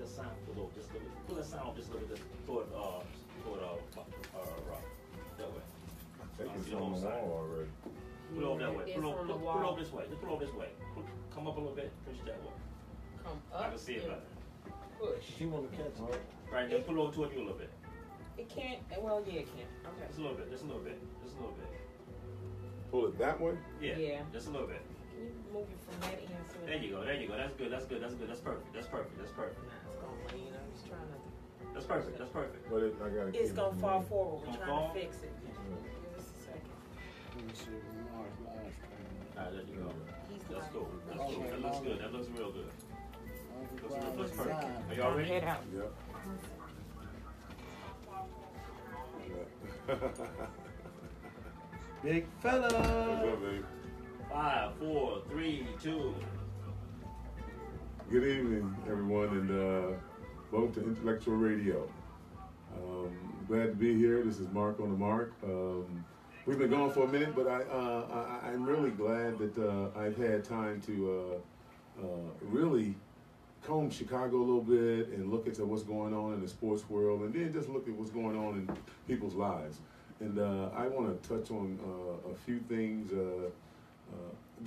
just sound a little, just a little, pull that sound just a little bit toward, uh, toward, uh, uh, rock, that way. I think Uh, it's see the on the wall already. Pull over that way, It's pull over, on the pull, wall. over this way, just pull over this way, pull, come up a little bit, push that way. Come up. I can see it and better. push. She want to catch it. Right, then pull over toward you a little bit, It can't, well, yeah, it can. Okay. just a little bit, just a little bit, just a little bit. Pull it that way. Yeah, Yeah. just a little bit. Can you move it from that end so There you go, there you go, that's good, that's good, that's good, that's perfect, that's perfect, that's perfect. That's perfect, that's perfect. But it, I gotta. It's keep gonna it fall moving. forward. We're Gonna trying fall? to fix it. Give us a second. Let me see. Mark live. Alright, there you go. He's That's like- cool, that's cool, that looks good, that looks real good. Mark Looks real, looks perfect. Are y'all ready? Head out. Yep. Big What's fella. up, babe? Five, four, three, two. Good evening, everyone, and uh, welcome to Intellectual Radio. Um, glad to be here. This is Mark on the Mark. Um, we've been gone for a minute, but I, uh, I I'm really glad that uh, I've had time to uh, uh, really comb Chicago a little bit and look into what's going on in the sports world, and then just look at what's going on in people's lives. And uh, I want to touch on uh, a few things.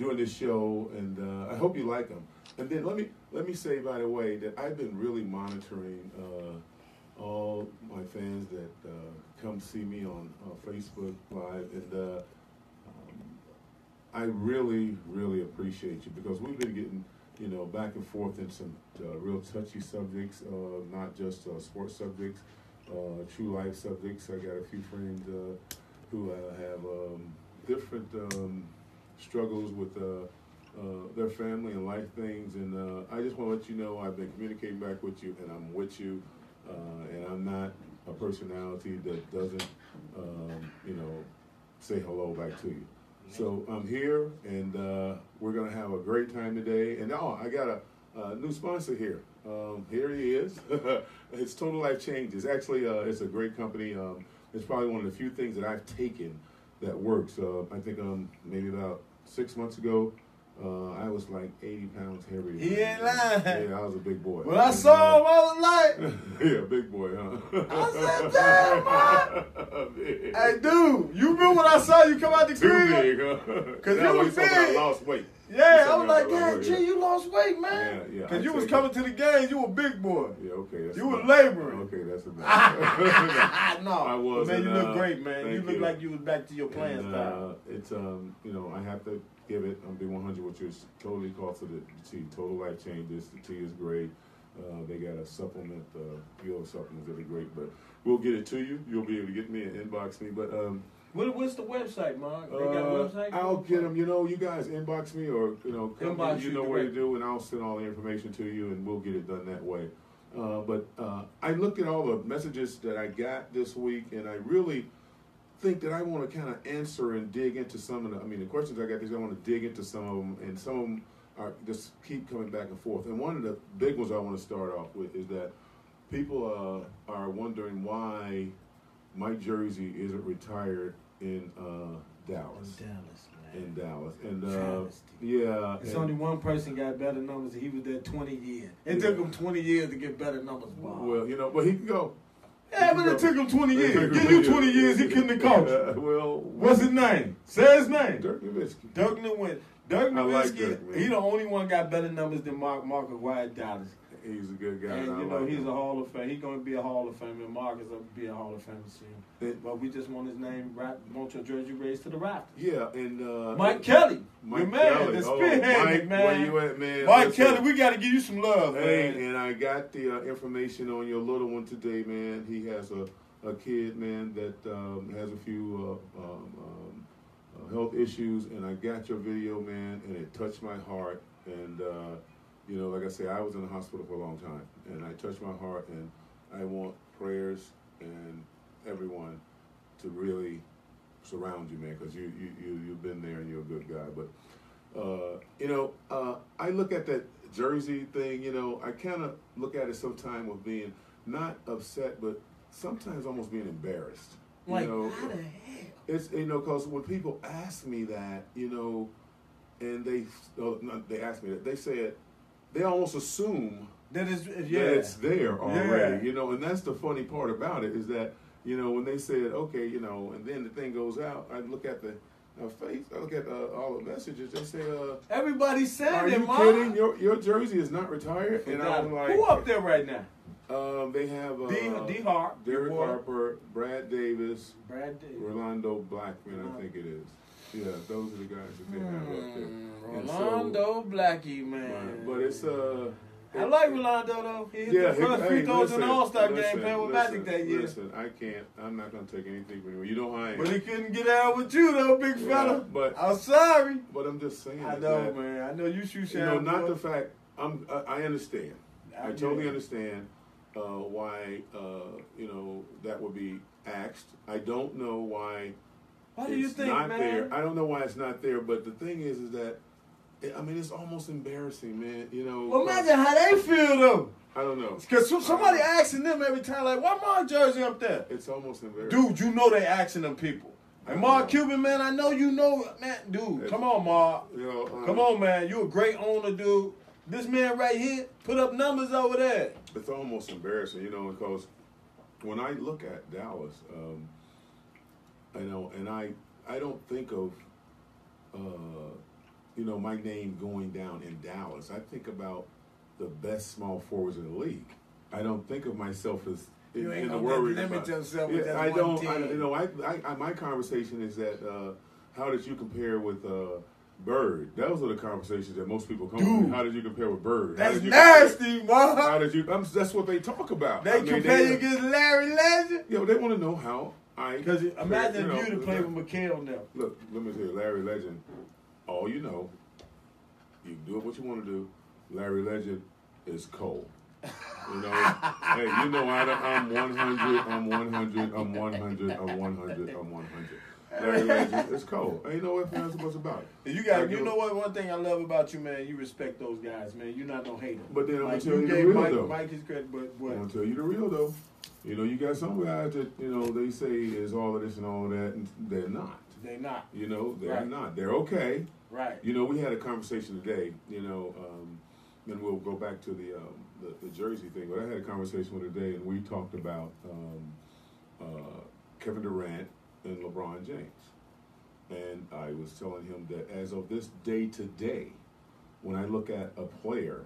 Uh, this show, and uh, I hope you like them. And then let me let me say by the way that I've been really monitoring uh, all my fans that uh, come see me on uh, Facebook Live, and uh, um, I really really appreciate you because we've been getting you know back and forth in some uh, real touchy subjects, not just sports subjects, true life subjects. I got a few friends who have um, different. Um, struggles with uh, uh, their family and life things. And uh, I just want to let you know I've been communicating back with you, and I'm with you. And I'm not a personality that doesn't, um, you know, say hello back to you. So I'm here, and uh, we're gonna have a great time today. And oh, I got a, a new sponsor here. Um, here he is. it's Total Life Changes. Actually, uh, it's a great company. Um, it's probably one of the few things that I've taken that works. Uh, I think um, maybe about six months ago, uh, I was like 80 pounds heavier. He ain't lying. Yeah, I was a big boy. When I saw him, I was like, yeah, big boy, huh? I said, damn, big. hey, dude, you remember when I saw you come out the Too crib? big, huh? 'Cause Now you was talking I lost weight. Yeah, I was like, you damn, G, you lost weight, man. Yeah, yeah, Cause I you was coming to the game, you a big boy. Yeah, okay. You were laboring. Okay, that's enough. no, I was, Man, you look uh, great, man. You look you. like you was back to your playing And, style. uh, it's um, you know, I have to give it. I'm being 100 with you. It's totally called for the tea. Total life changes. The tea is great. Uh, they got a supplement, uh, other supplements that are great. But we'll get it to you. You'll be able to get me and inbox me. But um, What, what's the website, Mark? They got a uh, website? I'll get them. You know, you guys inbox me or you know, come Inbox you you know what to do, and I'll send all the information to you, and we'll get it done that way. Uh, but uh, I looked at all the messages that I got this week, and I really think that I want to kind of answer and dig into some of the. I mean, the questions I got, these I want to dig into some of them, and some of them are just keep coming back and forth. And one of the big ones I want to start off with is that people uh, are wondering why Mike Jersey isn't retired in uh, Dallas. In Dallas, man. In Dallas, and uh, yeah, It's and- only one person got better numbers. and He was there 20 years. It Yeah. took him 20 years to get better numbers. Bob. well, you know, but he can go. yeah, but it took him 20 years. took him Give you 20 years, he couldn't have coached. Uh, well, What's his name? Say his name. Dirk Nowitzki. Dirk Nowitzki. Dirk I like Nowitzki, Dirk, he the only one got better numbers than Mark Marcus Wyatt Dallas. He's a good guy. And I you know like he's him. a Hall of Fame. He's gonna be a Hall of Fame, Famer. Marcus will be a Hall of Famer soon. And- But we just want his name right. Want your jersey raised to the rafters. Yeah, and uh, Mike Kelly, Mike your man, Kelly. the Oh, spearhead, Mike, man. Where you at, man? Mike Listen. Kelly, we got to give you some love, Hey, man. and I got the uh, information on your little one today, man. He has a, a kid, man, that um, has a few uh, um, um, uh, health issues, and I got your video, man, and it touched my heart. And uh, you know, like I say, I was in the hospital for a long time, and I touched my heart, and I want prayers and everyone to really surround you, man, because you, you you you've been there and you're a good guy. But uh, you know, uh, I look at that jersey thing. You know, I kind of look at it sometimes with being not upset, but sometimes almost being embarrassed. You like, know, how the hell? it's you know because when people ask me that, you know, and they oh, not, they ask me that they said they almost assume That is, yeah. that it's there already. Yeah. You know, and that's the funny part about it is that you know when they said okay, you know, and then the thing goes out. I look at the uh, face. I look at uh, all the messages. They say, uh, Everybody said "Are it, you Ma. kidding? Your your jersey is not retired." And Now, I'm like, Who up there right now? Um, they have uh, D, D Hart, Derek. Harper, Brad Davis, Brad Davis. Rolando Blackman. Uh-huh. I think it is. Yeah, those are the guys that they have up there. Mm, And so- Rolando Blackie, man. Right, But it's uh. I like Rolando though. He hit Yeah, the first free throws in the All Star game playing with Magic that year. Listen, I can't. I'm not gonna take anything from you. You know how I am. But he couldn't get out with you though, big Yeah, fella. but- I'm sorry. But I'm just saying. I know, that, man. I know you shoot You know, not the fact. I'm. I, I understand. I I totally understand uh, why uh, you know that would be asked. I don't know why. What do you think, not man? there. I don't know why it's not there. But the thing is, is that I mean, it's almost embarrassing, man. You know. Well, imagine how they feel though. I don't know. Because somebody asking them every time, like, why my jersey up there? It's almost embarrassing. Dude, you know they asking them people. And Mark Cuban, man, I know you know, man, dude. Come on, Mark. You know. um, Come on, man. You a great owner, dude. This man right here put up numbers over there. It's almost embarrassing, you know, because when I look at Dallas, um, you know, and I I don't think of, uh, you know, my name going down in Dallas. I think about the best small forwards in the league. I don't think of myself as in, You ain't in the gonna worry limit yourself with Yeah, that I one don't. I, you know, I, I, I my conversation is that uh, how did you compare with uh, Bird? Those are the conversations that most people come. Dude. with. How did you compare with Bird? How That's did you compare- nasty, Mark. how did you? I'm, that's what they talk about. They I mean, compare they- you against Larry Legend. Yo, they want to know how I. Because imagine you know, if you'd have played with McHale now. Look, let me tell you, Larry Legend. All you know, you do what you want to do. Larry Legend is cold. You know, hey, you know I, I'm 100, I'm 100, I'm 100, I'm 100, I'm 100. Larry Legend is cold. Ain't no ifs, ands, or buts about it. You got, give you know what? One thing I love about you, man. You respect those guys, man. You're not no hater. But then I'm like, gonna tell you the gave real Mike, though. Mike his credit, but I'm what? gonna tell you the real though. You know, you got some guys that you know they say is all of this and all of that, and they're not. They're not You know, they're Right. not. They're okay. right. You know, we had a conversation today. You know, um, and we'll go back to the, um, the the Jersey thing. But I had a conversation with today, and we talked about um, uh, Kevin Durant and LeBron James. And I was telling him that as of this day today, when I look at a player,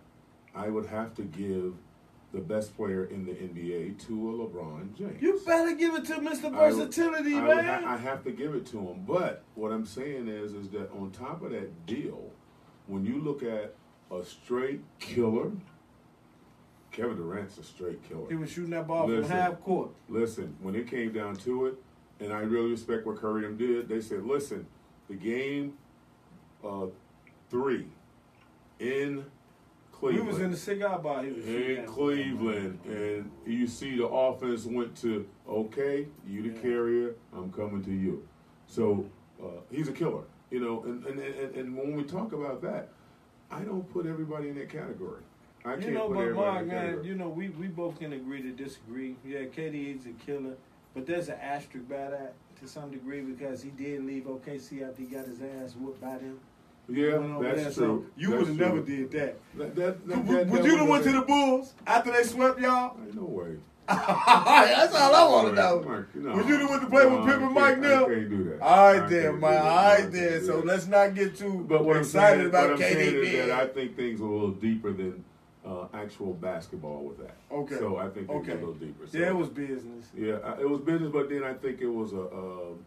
I would have to give the best player in the NBA to a LeBron James. You better give it to Mr. I would- Versatility, I, would man. I have to give it to him. But what I'm saying is, is that on top of that deal, when you look at a straight killer, Kevin Durant's a straight killer. he was shooting that ball Listen. from half court. Listen, when it came down to it, and I really respect what Curry and did, they said, listen, the game uh, three in Cleveland. He was in the cigar bar. He was in. Cleveland, and you see the offense went to okay, you the Yeah. carrier, I'm coming to you. So uh, he's a killer, you know. And, and, and, and when we talk about that, I don't put everybody in that category. I can't You know, put but everybody Mark, in that man, you know, we, we both can agree to disagree. Yeah, KD is a killer, but there's an asterisk by that to some degree because he did leave OKC after he got his ass whooped by them. yeah, over there, that's so true. You would have never did that. That, that, that, Would, that, would that you have went to the Bulls after they swept y'all? Ain't no way. That's all I want to know. No. Would you have went to play No, with I Pippen, can't- Mike I Neal? can't do that. All right I then, can't do man. that. All I right then. So let's not get too But what excited I'm saying, about what I'm saying is that I think things are a little deeper than uh, actual basketball with that. Okay. So I think Okay. a little deeper. So, Yeah, it was business. Yeah, I- it was business, but then I think it was a. Um,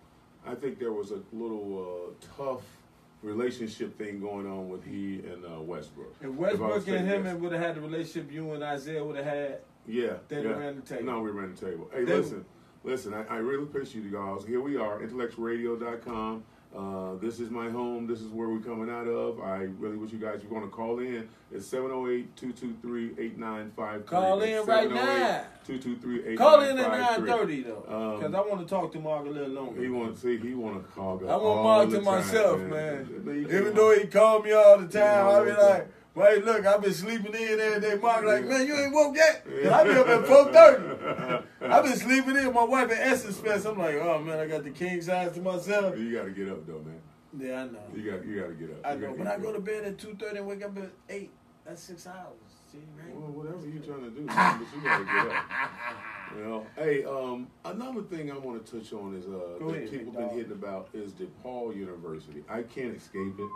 I think there was a little uh, tough relationship thing going on with he and uh, Westbrook. If If I was Westbrook and him yes. would have had the relationship you and Isaiah would have had, Yeah, They yeah. ran the table. No, we ran the table. Hey, They- listen, listen. I, I really appreciate you guys. Here we are, intellectualradio.com. Uh, this is my home. This is where we're coming out of. I really wish you guys were going to call in. It's 708-223-8953. Call in right now. 223-8953. call in at nine thirty though, Um, because I want to talk to Mark a little longer. He want to see. He want to call. I all want Mark to time, myself, man. But Even though he called me all the time, all I be like, "Wait, look, I've been sleeping in every day." Mark like. "Man, you ain't woke yet." I be up at four thirty. I've been sleeping in. My wife at Essence Fest. I'm like, "Oh man, I got the king size to myself." You got to get up though, man. Yeah, I know. You got you got to get up. I You know, but I go up. to bed at two thirty and wake up at eight. That's six hours. See, right? Well, whatever you're trying to do, man, but you gotta get up. You know, hey, um, another thing I want to touch on is uh, Go that ahead, people been hitting about is DePaul University. I can't escape it.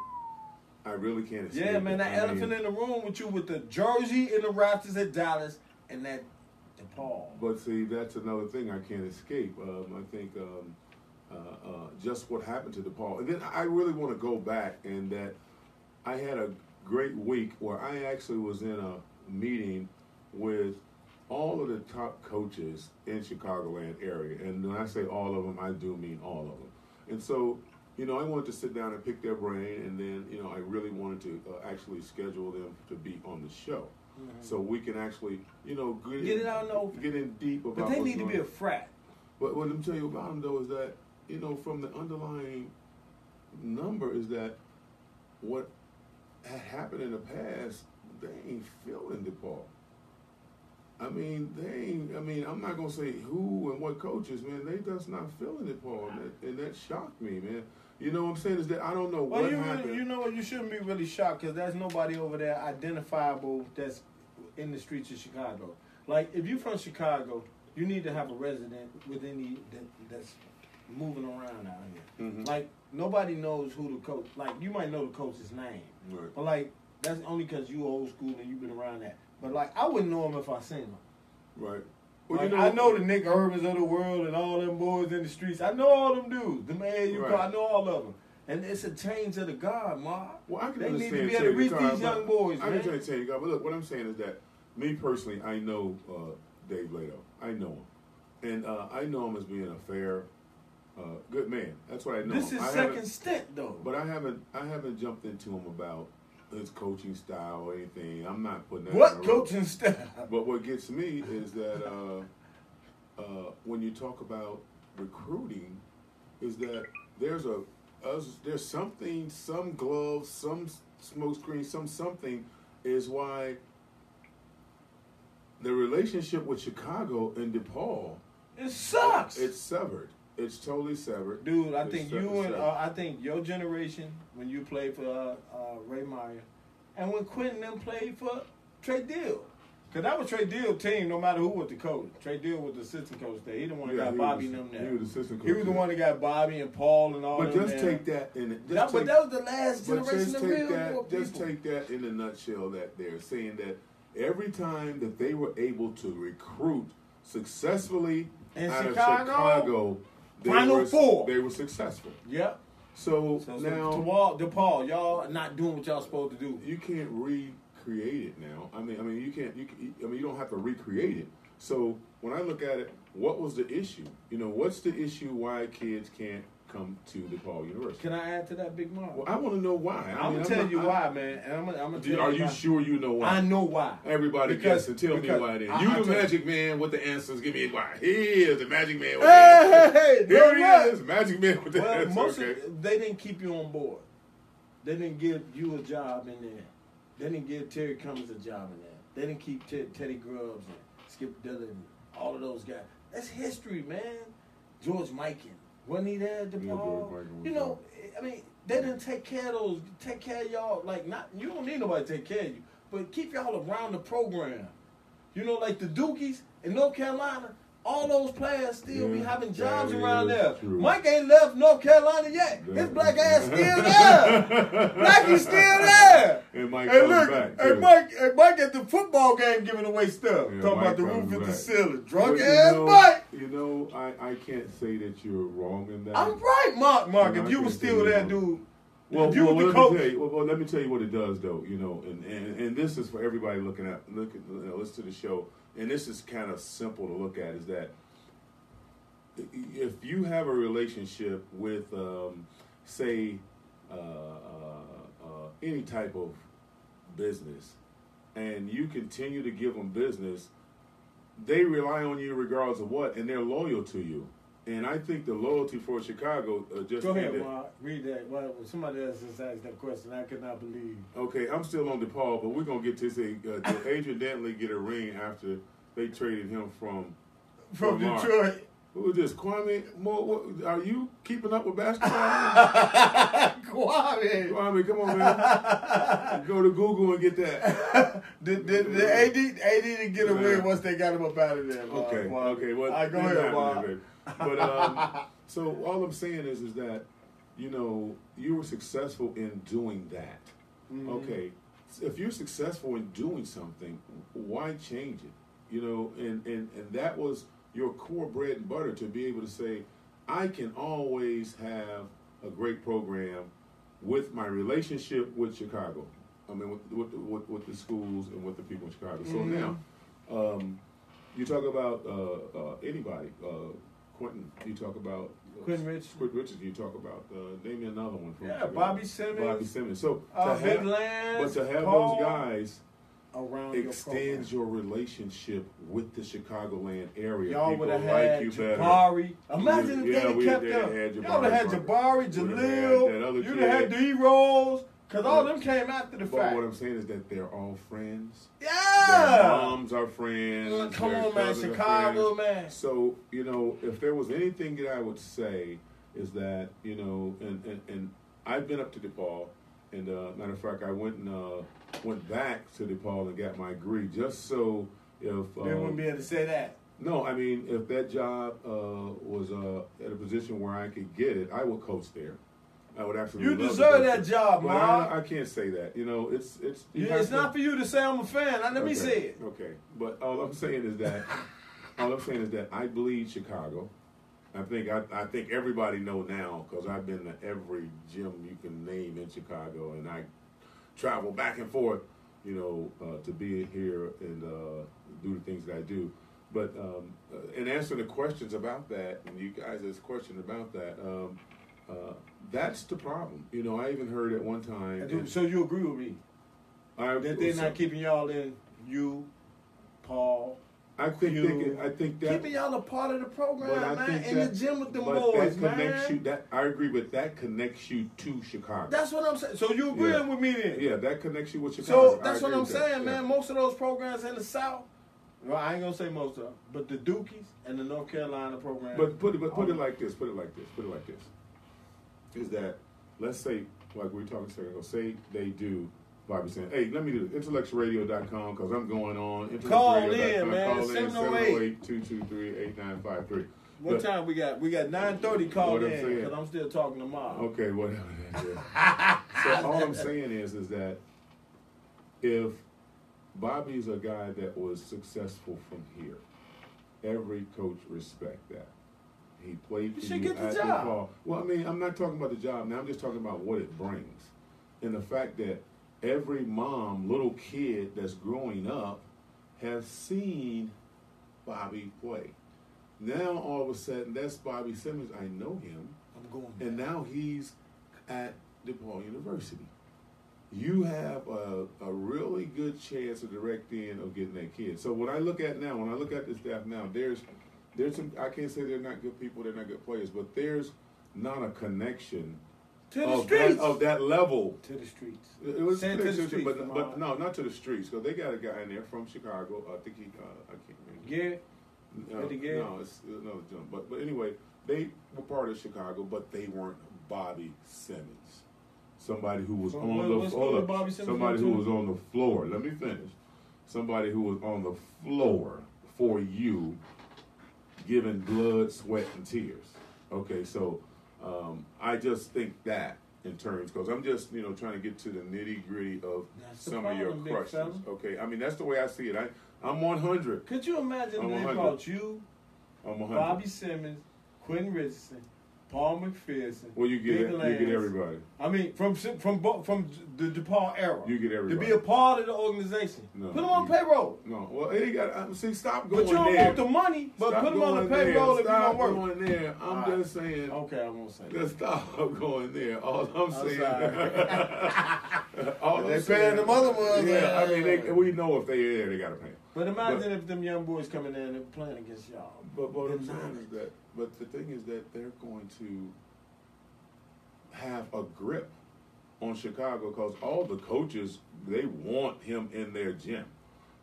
I really can't escape it. Yeah, man, that I elephant mean, in the room with you with the jersey and the rafters at Dallas and that But see, that's another thing I can't escape. Um, I think um, uh, uh, just what happened to DePaul. And then I really want to go back and that I had a great week where I actually was in a meeting with all of the top coaches in Chicagoland area. And when I say all of them, I do mean all of them. And so, you know, I wanted to sit down and pick their brain, and then, you know, I really wanted to uh, actually schedule them to be on the show. So we can actually, you know, get, Get in- it out in the open. get in deep about But they need to be a frat. But what I'm telling you about them though is that you know from the underlying number is that what had happened in the past they ain't feeling DePaul. I mean they ain't. I mean I'm not gonna say who and what coaches man they just not feeling DePaul and that, and that shocked me man. You know what I'm saying is that I don't know Well, what you happened. really, you know what? You shouldn't be really shocked because there's nobody over there identifiable that's in the streets of Chicago. Like if you're from Chicago, you need to have a resident within the that, that's moving around out here. Mhm. Like nobody knows who the coach. Like you might know the coach's name, Right. but like that's only because you old school and you've been around that. But like I wouldn't know him if I seen him. Right. Like, I know the Nick Urbans of the world and all them boys in the streets. I know all them dudes. The man you Right. call, I know all of them. And it's a change of the guard, Ma. Well, I can They need to be able to reach these young boys, I man. can tell you, God, but look, what I'm saying is that me personally, I know uh, Dave Leitao. I know him, and uh, I know him as being a fair, uh, good man. That's what I know. This him. is I second stint, though. but I haven't, I haven't jumped into him about his coaching style or anything. I'm not putting that. what in a row. coaching staff? But what gets me is that uh, uh, when you talk about recruiting, is that there's a there's something, some gloves, some smoke screen, some something, is why the relationship with Chicago and DePaul It sucks. it's severed. It's totally severed. Dude, I It's think se- you and uh, I think your generation when you played for uh, uh, Ray Meyer, and when Quentin them played for Trey Deal, cause that was Trey Deal team. No matter who was the coach, Trey Deal was the assistant coach there. He the one that Yeah, got Bobby was- and them there. He was the assistant coach. He was the one that got Bobby and Paul and all But just there. take that in. Just That, but that was the last generation just of take real that, just people. take that in a nutshell. That they're saying that every time that they were able to recruit successfully In out Chicago, of Chicago, they Final were, Four. They were successful. Yep. So, So, now to Wall, DePaul, y'all are not doing what y'all supposed to do. you can't recreate it now. I mean, I mean, you can't. You can, I mean, you don't have to recreate it. So when I look at it, what was the issue? You know, what's the issue? Why kids can't come to DePaul University? Can I add to that, Big Mark? Well, I want to know why. I I'm mean, gonna tell not- you I- why, man. And I'm I'm gonna tell Are you you sure you know why? I know why. Everybody Because- guess and tell me why then. I- you I the magic man with the answers. Give me why. He is the magic man with the Hey, answers. hey, hey, Here he is, magic man with the Well, answers. most okay. of, they didn't keep you on board. They didn't give you a job in there. They didn't give Terry Cummings a job in there. They didn't keep Ted, Teddy Grubbs and Skip Dillard, all of those guys. That's history, man. George Mikan, wasn't he there DePaul? You know, I mean, they didn't take care of those. Take care of y'all. Like, not you don't need nobody to take care of you, but keep y'all around the program. You know, like the Dukies in North Carolina. All those players still be having jobs around there. true. Mike ain't left North Carolina yet. His black ass still there. Blackie's still there. And Mike Hey, look, back. hey. Mike, hey, Mike at the football game giving away stuff. Yeah, Talking Mike about the roof at the ceiling. Drunk ass know, Mike. You know, I, I can't say that you're wrong in that. I'm right, Mark. Mark, No, if I you was still there, wrong. dude. Well, you well, let coach, me tell you. Well, well, let me tell you what it does, though. You know, and and, and this is for everybody looking at looking, you know, listen to the show. And this is kind of simple to look at. Is that if you have a relationship with, um, say, uh, uh, uh, any type of business, and you continue to give them business, they rely on you regardless of what, and they're loyal to you. And I think the loyalty for Chicago uh, just Go ahead, Mark. Read that. Well, somebody else just asked that question. I could not believe. Okay, I'm still on DePaul, but we're gonna get to say uh, did Adrian Dantley get a ring after they traded him from From Mark. Detroit. Who is this? Kwame Mo? Are you keeping up with basketball? Kwame. Kwame, come on, man. Go to Google and get that. the, the, the AD, AD didn't get a win once they got him up out of there. Bob. Okay, Bob. okay. Well, All right, go ahead, Bob. But um, so all I'm saying is, is that you know you were successful in doing that. Mhm. Okay, if you're successful in doing something, why change it? You know, and and and that was your core bread and butter to be able to say, I can always have a great program with my relationship with Chicago. I mean, with with the, with, with the schools and with the people in Chicago. So Mhm. now, um, you talk about uh, uh, anybody, uh, Quentin. You talk about uh, Quentin Richardson. Quentin. You talk about uh, name me another one. From Yeah, Chicago. Bobby Simmons. Bobby Simmons. So Uh, to have, Lance, but to have Paul, those guys around extends program. your relationship with the Chicagoland area. Y'all would have like had you better. Jabari. Imagine if Yeah, they kept up. Y'all would have had Jabari, Jabari, We'd have had Jahlil. that other You'd have had. D Rose. Because all But- them came after the But fact. what I'm saying is that they're all friends. Their yeah. moms are friends. Come on, man. Chicago, man. So you know, if there was anything that I would say is that you know, and and, and I've been up to DePaul, and uh, matter of fact, I went and uh, went back to DePaul and got my degree just so if uh, They wouldn't be able to say that. no, I mean if that job uh, was uh, at a position where I could get it, I would coach there. I would absolutely. You deserve that job, Mark. I, I can't say that. You know, it's it's. you Yeah, it's to- not for you to say I'm a fan. Now, let me say it. Okay, but all I'm saying is that all I'm saying is that I bleed Chicago. I think I, I think everybody know now because I've been to every gym you can name in Chicago, and I travel back and forth, you know, uh, to be here and uh, do the things that I do. But um, uh, in answering the questions about that, and you guys' question about that, um, uh, that's the problem. You know, I even heard at one time. and So you agree with me I, that they're not keeping y'all in? You, Paul, I think you- can, I think that keeping y'all a part of the program, man. In that- the gym with the but boys, that connects man. you. That I agree with. That connects you to Chicago. That's what I'm saying. So you agreeing Yeah. with me then? yeah, that connects you with Chicago. So that's what I'm with that. saying, Yeah. man. Most of those programs in the South, well, I ain't gonna say most of them, but the Dukies and the North Carolina program. But put it, but put it like this. Put it like this. Put it like this. Is that let's say like we were talking a second ago. Say they do. Bobby saying, "Hey, let me do this. Intellectualradio.com because I'm going on. Call in, man. Call in 708. 708-223-8953. what But- time we got? We got 9:30 call in because I'm still talking tomorrow. Okay, whatever. so all I'm saying is, is that if Bobby's a guy that was successful from here, every coach respect that. He played You should you get the job. DePaul. Well, I mean, I'm not talking about the job now. I'm just talking about what it brings, and the fact that every mom, little kid that's growing up, has seen Bobby play. Now all of a sudden, that's Bobby Simmons. I know him. I'm going. And now he's at DePaul University. You have a, a really good chance of direct in of getting that kid. So when I look at now, when I look at the staff now, there's there's some I can't say they're not good people, they're not good players, but there's not a connection to the of streets. that, of that level. to the streets. It was to the streets, but, but no, not to the streets because they got a guy in there from Chicago. I think he, uh, I can't remember. Garrett. No, Eddie no, it's another gentleman. But but anyway, they were part of Chicago, but they weren't Bobby Simmons. Somebody who was So on what- the what school hold did up. Bobby Simmons somebody who was on the floor. Let me finish. Somebody who was on the floor for you, giving blood, sweat, and tears. Okay, so um, I just think that in terms because I'm just you know trying to get to the nitty gritty of That's some of your problem, questions. Okay, I mean that's the way I see it. I I'm 100. Could you imagine I'm if they 100. brought you, I'm Bobby Simmons, Quentin Richardson, Paul McPherson? Well, you get. You Lance. get everybody. I mean, from from from the DePaul era. You get everybody to be a part of the organization. No, put them on payroll. No, well, it ain't got. uh, See, stop going But you don't there. want the money, but Stop put them on the going there. payroll if you Stop don't work. going there. I'm right. just saying. Okay, I won't say that. Just stop going there. All I'm I'm saying. all They paying them other ones, Yeah, I mean, they, we know if they're there, they gotta pay. But imagine if them young boys coming in and playing against y'all. But what I'm The saying is that, but the thing is that they're going to have a grip on Chicago because all the coaches they want him in their gym.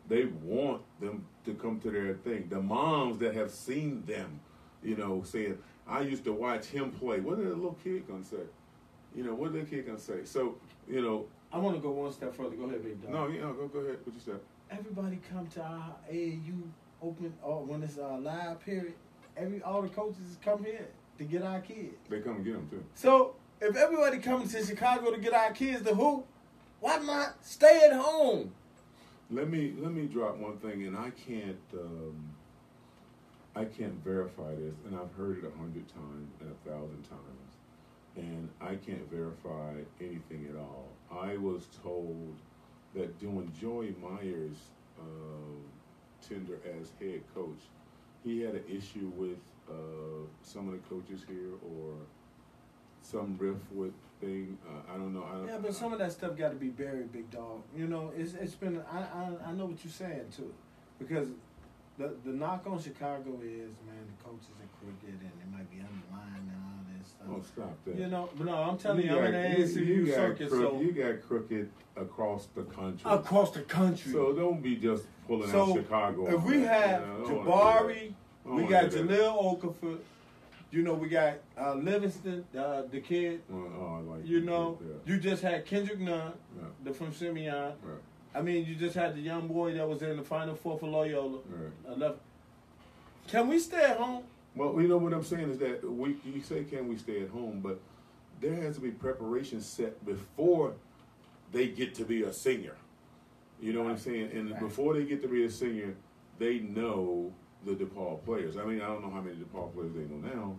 They want them to come to their thing. The moms that have seen them you know, saying, I used to watch him play. What did a little kid gonna say? You know, what did that kid gonna say? So, you know, I want to go one step further. Go ahead, big dog. no, you know, go, go ahead. What you said? Everybody come to our AAU open or when it's a live period. Every all the coaches come here to get our kids. They come and get them too. So if everybody coming to Chicago to get our kids to hoop, why not stay at home? Let me let me drop one thing, and I can't um, I can't verify this, and I've heard it a hundred times and a thousand times, and I can't verify anything at all. I was told that doing Joey Meyer's uh, tender as head coach, he had an issue with uh, some of the coaches here, or some riff with thing. Uh, I don't know. I don't, Yeah, but some of that stuff got to be buried, big dog. You know, it's it's been. I I, I know what you're saying too, because the the knock on Chicago is man, the coaches are crooked and they might be this stuff. Oh, stop that. You know, but no, I'm telling you, I'm in the ACU got circuit, crook- so you got crooked across the country. across the country. So don't be just pulling So, out Chicago. if we have you know, I don't wanna Jabari, do that. I we got wanna do that. Jahlil Okafor. You know, we got uh, Livingston, uh, the kid. Oh, oh, like You know, Yeah. you just had Kendrick Nunn, Yeah. the from Simeon. Right. I mean, you just had the young boy that was in the Final Four for Loyola. Right. Uh. Can we stay at home? Well, you know what I'm saying is that we you say can we stay at home, but there has to be preparation set before they get to be a senior. You know what I'm saying? And Right. before they get to be a senior, they know the DePaul players. I mean, I don't know how many DePaul players they know now,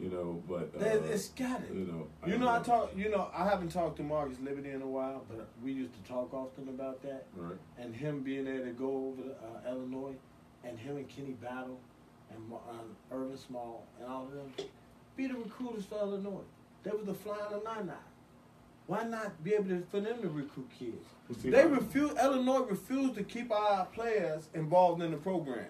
you know, but uh, it's got it. you know, You don't know, I talk. You know, I haven't talked to Marcus Liberty in a while, but we used to talk often about that, Right. and him being there to go over to uh, Illinois, and him and Kenny Battle, and uh, Ervin Small, and all of them, be the recruiters for Illinois. They was the flying of nine Why not be able to for them to recruit kids? See, They refuse. Illinois refused to keep our players involved in the programs,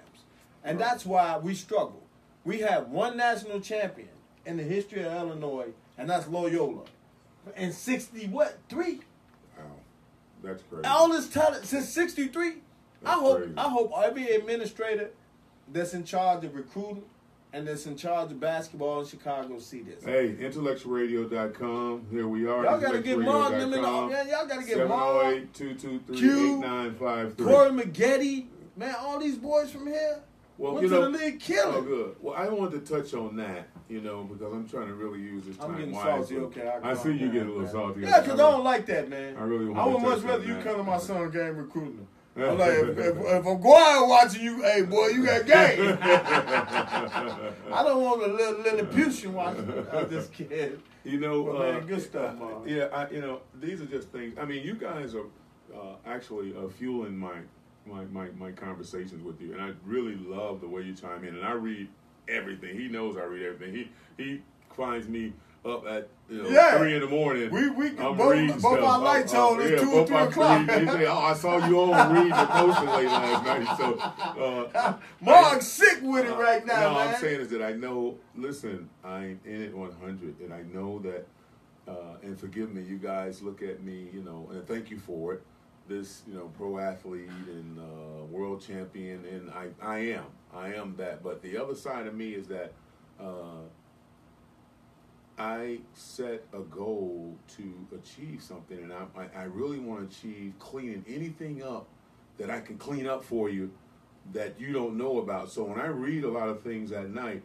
and that's why we struggle. We have one national champion in the history of Illinois, and that's Loyola. In sixty what three? Wow, that's crazy. All this talent since sixty three. I hope crazy. I hope every administrator that's in charge of recruiting and that's in charge of basketball in Chicago see this. Hey, intellectualradio.com. Here we are. Y'all gotta get Mark them in the man. Y'all gotta get Mark, 708-223-8953. Corey Maggette, man. All these boys from here Well, went you to know, the league killing. Oh, good. Well, I wanted to touch on that, you know, because I'm trying to really use this I'm time getting wisely. salty. Okay, I see you getting a little salty. Yeah, because I don't like that, man. I really I wanna would much rather you come to my son game recruiting him. I'm like, if, if, if I'm going watching you, hey boy, you got game. I don't want a little Lilliputian watching. I'm just kidding. You know, But, uh, man, good stuff. Yeah, I, you know, these are just things. I mean, you guys are uh, actually uh, fueling my, my my my conversations with you, and I really love the way you chime in. And I read everything. He knows I read everything. He he finds me up at you know, Yeah. three in the morning. We- we- I'm both- both our lights Uh, uh, on. It's yeah, two or three o'clock. They say, "Oh, I saw you on reading the poster late last night." So, uh, Mark's sick with it right now, no, man. I'm saying is that I know. Listen, I'm in it 100, and I know that. Uh, and forgive me, you guys look at me, you know, and thank you for it. This, you know, pro athlete and uh, world champion, and I, I am, I am that. But the other side of me is that uh, I set a goal to achieve something, and I, I, really want to achieve cleaning anything up that I can clean up for you that you don't know about. So when I read a lot of things at night,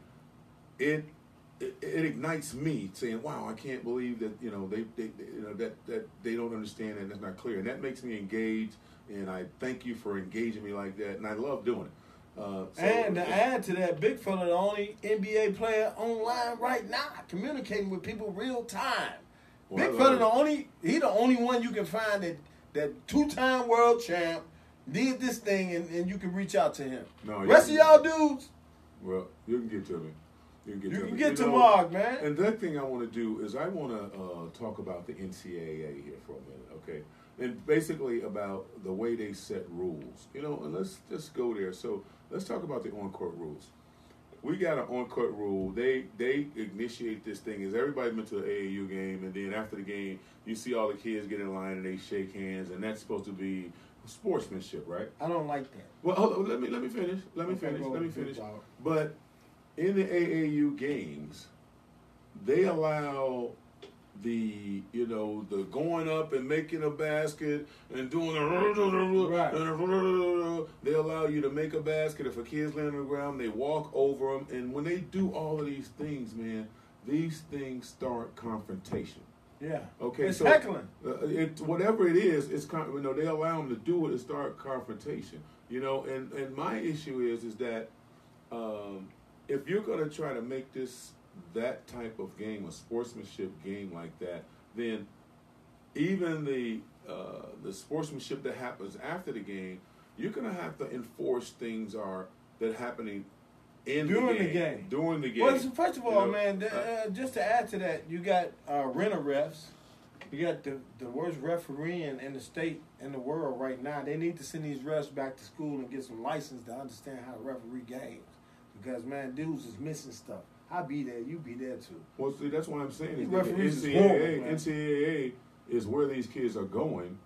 it it, it ignites me saying, "Wow, I can't believe that you know they, they, they- you know that that they don't understand and that's not clear." And that makes me engage, and I thank you for engaging me like that, and I love doing it. Uh, so- And to add to that, Big Fella, the only NBA player online right now, communicating with people real time. Well, Big Fella, the only he the only one you can find that that two time world champ did this thing, and, and you can reach out to him. No, Rest of y'all dudes, Well, you can get to me. You can get you to can me. get to know, Mark, man. And that thing I want to do is I want to uh, talk about the NCAA here for a minute, okay? And basically about the way they set rules, you know. And let's just go there. So let's talk about the on-court rules. We got an on-court rule. They they initiate this thing Is everybody went to the AAU game, and then after the game, you see all the kids get in line and they shake hands, and that's supposed to be sportsmanship, right? I don't like that. Well, hold on, let me let me finish. Let me finish. Let me finish. But in the AAU games, they allow the you know the going up and making a basket and doing the Right. they allow you to make a basket if a kid's laying on the ground they walk over them and when they do all of these things man these things start confrontation Yeah. Okay, It's so heckling. uh, it whatever it is, it's con- you know they allow them to do it and start confrontation. You know, and and my issue is is that um, if you're going to try to make this that type of game a sportsmanship game like that, then even the uh, the sportsmanship that happens after the game, you're going to have to enforce things are that happening in During the the game, game. during the game. Well, first of You all, know, man, th- uh, uh, just to add to that, you got uh, renter refs. You got the, the worst refereeing in the state in the world right now. They need to send these refs back to school and get some license to understand how to referee games. Because man, dudes is missing stuff. I be there, you be there too. Well, see, that's what I'm saying. Is that the is NCAA, horrible. NCAA is where these kids are going.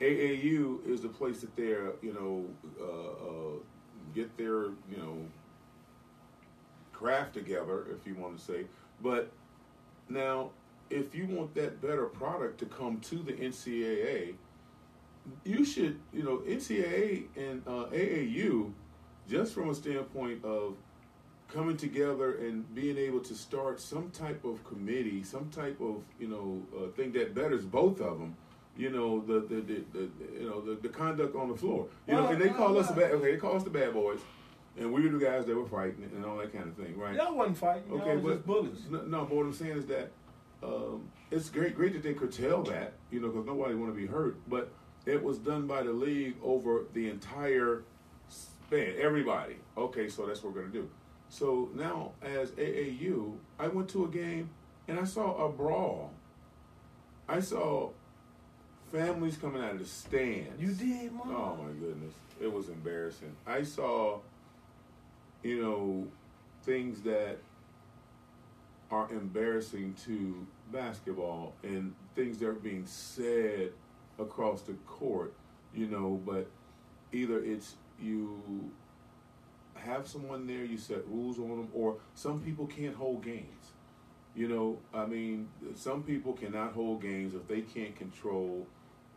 AAU is the place that they're, you know, uh, uh, get their, you know, craft together, if you want to say. But now, if you want that better product to come to the NCAA, you should, you know, NCAA and uh, AAU, just from a standpoint of coming together and being able to start some type of committee, some type of you know uh, thing that betters both of them. You know the the, the, the you know the, the conduct on the floor. You know, and they call well, us the bad. Okay, they call us the bad boys, and we were the guys that were fighting and all that kind of thing, right? Y'all wasn't fighting. Y'all Okay, was but just bullies. No, no, but what I'm saying is that um, it's great, great that they curtail that, you know, because nobody want to be hurt. But it was done by the league over the entire span, everybody. Okay, so that's what we're gonna do. So now, as AAU, I went to a game and I saw a brawl. I saw families coming out of the stands. You did, Mom? Oh my goodness, it was embarrassing. I saw, you know, things that are embarrassing to basketball and things that are being said across the court, you know, but either it's you have someone there, you set rules on them, or some people can't hold games. You know, I mean, some people cannot hold games if they can't control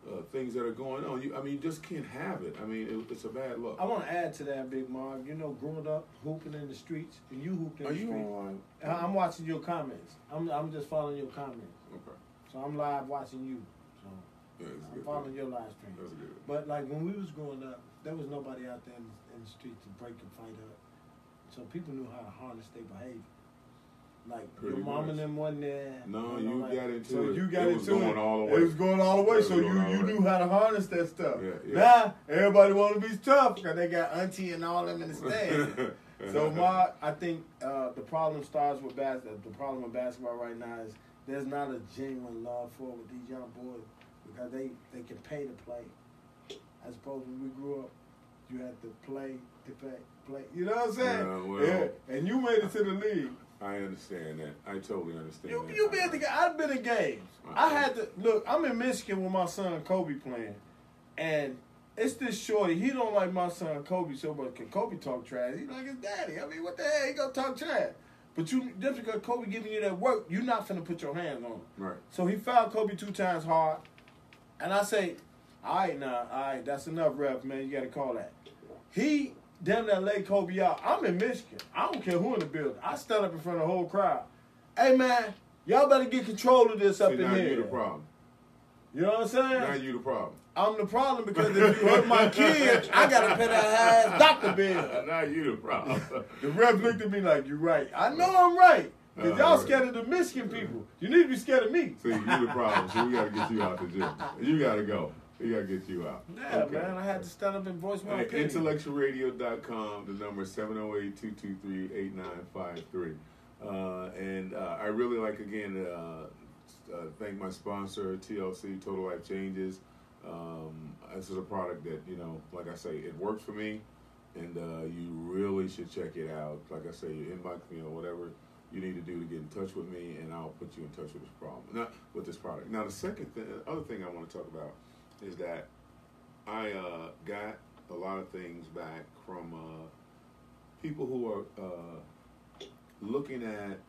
uh, things that are going on. You, I mean, you just can't have it. I mean, it, it's a bad look. I want to add to that, Big Mark. You know, growing up hooping in the streets, and you hooped in Are the you streets. I'm watching your comments. I'm I'm just following your comments. Okay. So I'm live watching you. So Yeah, I'm following your live stream. That's good. But like when we was growing up, there was nobody out there in, the street to break and fight up. So people knew how to harness their behavior. Like Pretty your mom much. and them wasn't there. No, know, you like- got into so it. you got It was into going it. all the way. It was going all the way. So you you knew how to harness that stuff. Yeah, yeah. Now everybody want to be tough because they got auntie and all them in the stand. So my, I think uh, the problem starts with basketball. The problem with basketball right now is there's not a genuine love for it with these young boys because they they can pay to play. As opposed when we grew up, you had to play to play. You know what I'm saying? Yeah, well- And you made it to the league. I understand that. I totally understand You that. you been to, I've been in games. I had to look. I'm in Michigan with my son Kobe playing, and it's this shorty. He don't like my son Kobe so much. Cause Kobe talk trash. He like his daddy. I mean, what the hell? He gonna talk trash. But you just because Kobe giving you that work, you're not finna put your hands on him. Right. So he fouled Kobe two times hard, and I say, all right now, all right, that's enough, ref, man. You got to call that. He damn that laid Kobe out. I'm in Michigan. I don't care who in the building. I stand up in front of the whole crowd. Hey man, y'all better get control of this up See, in now here. you the problem. You know what I'm saying? Now you the problem. I'm the problem because if you hurt my kid, I gotta pay that ass doctor bill. now you the problem. The ref looked at me like, "You're right. I know I'm right." Cause Uh, y'all scared of the Michigan people. You need to be scared of me. See, you the problem. So we gotta get you out the gym. You gotta go. We gotta get you out. Yeah, Okay. man. I had to stand up and voice my Hey, opinion. intellectualradio.com. The number is 708-223-8953. Uh, and uh, I really like again uh, uh, thank my sponsor TLC Total Life Changes. Um, this is a product that you know, like I say, it works for me, and uh, you really should check it out. Like I say, inbox, you know, whatever you need to do to get in touch with me, and I'll put you in touch with this problem, not with this product. Now, the second thing, the other thing I want to talk about is that I uh, got a lot of things back from uh, people who are uh, looking at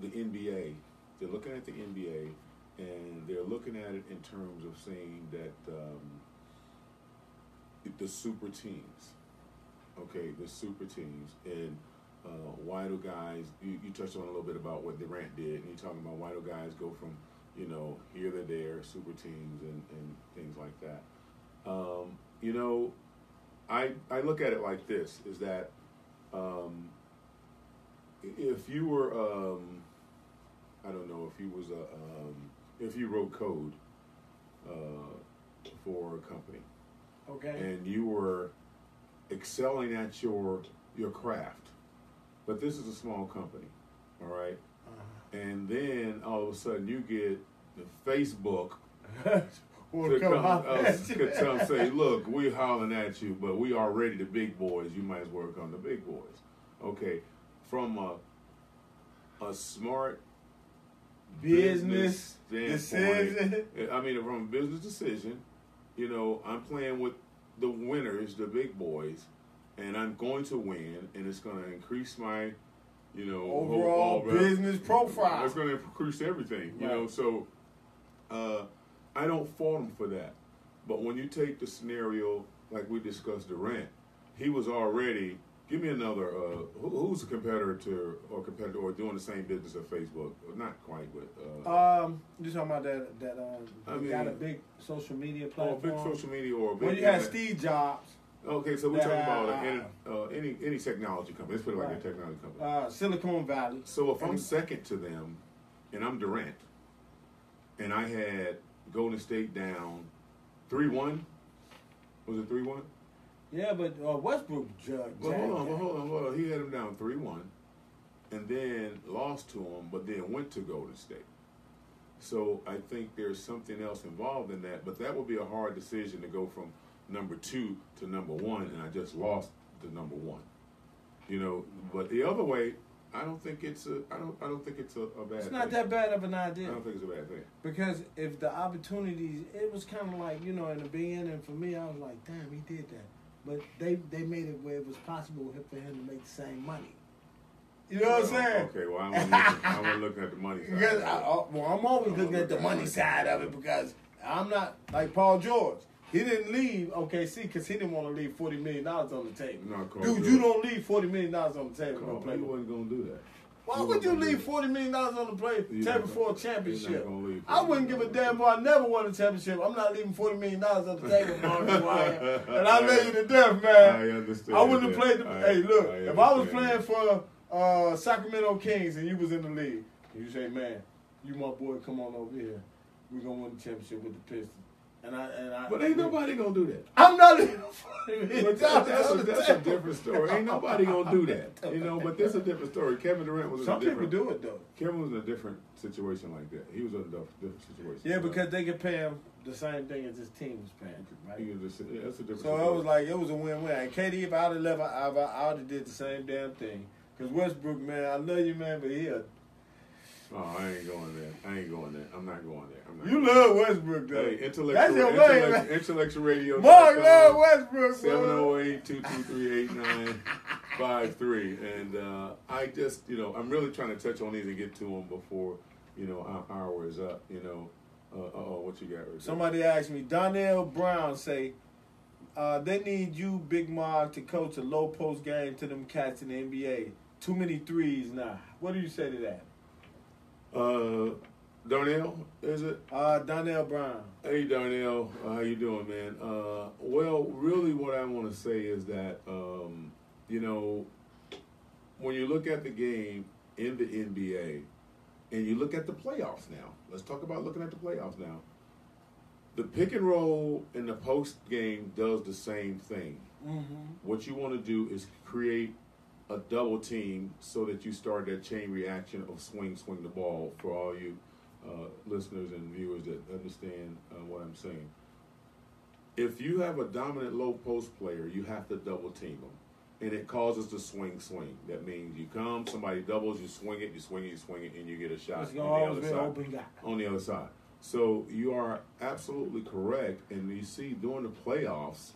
the NBA. They're looking at the NBA, and they're looking at it in terms of saying that um, the super teams. Okay, the super teams, and uh, why do guys? You, you touched on a little bit about what Durant did, and you're talking about why do guys go from you know here to there, super teams, and, and things like that. Um, you know, I I look at it like this: is that um, if you were um, I don't know if you was a um, if you wrote code uh, for a company Okay. and you were excelling at your your craft, but this is a small company, all right? Uh-huh. And then all of a sudden you get the Facebook to come uh, to come say, "Look, we're hollering at you, but we already the big boys. You might as well come the big boys." Okay, from a a smart business standpoint, decision. I mean, from a business decision, you know, I'm playing with the winners, the big boys, and I'm going to win, and it's going to increase my, you know, Overall whole- business profile. It's going to increase everything, you Right. know. So, uh, I don't fault him for that. But when you take the scenario like we discussed, Durant, he was already. Give me another. Uh, who, who's a competitor to or competitor or doing the same business at Facebook? Not quite, but uh, Um, you talking about that that um I they got a big social media or a platform? big social media or a big. Well, you had Steve Jobs, Okay, so we're that, talking about uh, uh, any, uh, any any technology company. Let's put it like Right. a technology company. uh, Silicon Valley. So if I'm second to them, and I'm Durant, and I had Golden State down three one, was it three one? Yeah, but uh, Westbrook judge. Well, hold on, well, hold on, hold on. He had him down three one, and then lost to him, but then went to Golden State. So I think there's something else involved in that, but that would be a hard decision to go from number two to number one, and I just lost the number one. You know, but the other way, I don't think it's a, I don't, I don't think it's a, a bad. It's not thing. that bad of an idea. I don't think it's a bad thing. because if the opportunities, it was kind of like you know in the beginning for me, I was like, damn, he did that, but they they made it where it was possible for him to make the same money. You know what I'm saying? Okay, well, I'm looking, I'm looking at the money side. Because I, well, I'm always I'm looking at the looking at money money. side of it because I'm not like Paul George. He didn't leave OKC because he didn't want to leave forty million dollars on the table. No, Dude, you don't leave forty million dollars on the table. Carl, No play. he wasn't gonna do that. Why He would you leave forty million dollars on the play table for a championship? you're not gonna leave I wouldn't give a damn. Boy, I never won a championship. I'm not leaving forty million dollars on the table. And I love you to death, man. I understand. I wouldn't have played. The, I- hey, look, I if I was playing for uh, Sacramento Kings and you was in the league, you say, "Man, you my boy, come on over here. We're gonna win the championship with the Pistons." And I and I. But ain't nobody gonna do that. I'm not leaving forty million But that, that's, a, that's a different story. Ain't nobody gonna do that. You know, but this is a different story. Kevin Durant was in Some a people different. do it though. Kevin was in a different situation like that. He was in a different situation. Yeah, because they could pay him the same thing as his team was paying, he right? was just, yeah, that's a different. So it was like it was a win-win. And KD, if I'd have left, I, I, I would have did the same damn thing. Cause Westbrook, man, I love you, man, but he, a, Oh, I ain't going there. I ain't going there. I'm not going there. I'm not you love Westbrook, though. Hey, intellectual, That's your way, man. intellectual radio. Mark love Westbrook, bro. 708-223-8953. And uh, I just, you know, I'm really trying to touch on these and get to them before, you know, our hour is up, you know. Uh, oh, what you got right there? Somebody asked me, Donnell Brown say, uh, they need you, Big Mark, to coach a low post game to them cats in the NBA. Too many threes now. What do you say to that? Uh, Darnell, is it? Uh, Donnell Brown. Hey Darnell, uh, how you doing, man? Uh, well, really, what I want to say is that um, you know when you look at the game in the NBA and you look at the playoffs now. Let's talk about looking at the playoffs now. The pick and roll in the post game does the same thing. Mm-hmm. What you want to do is create a double team so that you start that chain reaction of swing, swing the ball for all you uh, listeners and viewers that understand uh, what I'm saying. If you have a dominant low post player, you have to double team them. And it causes the swing, swing. That means you come, somebody doubles, you swing it, you swing it, you swing it, and you get a shot on the other side on the other side. So you are absolutely correct. And you see during the playoffs,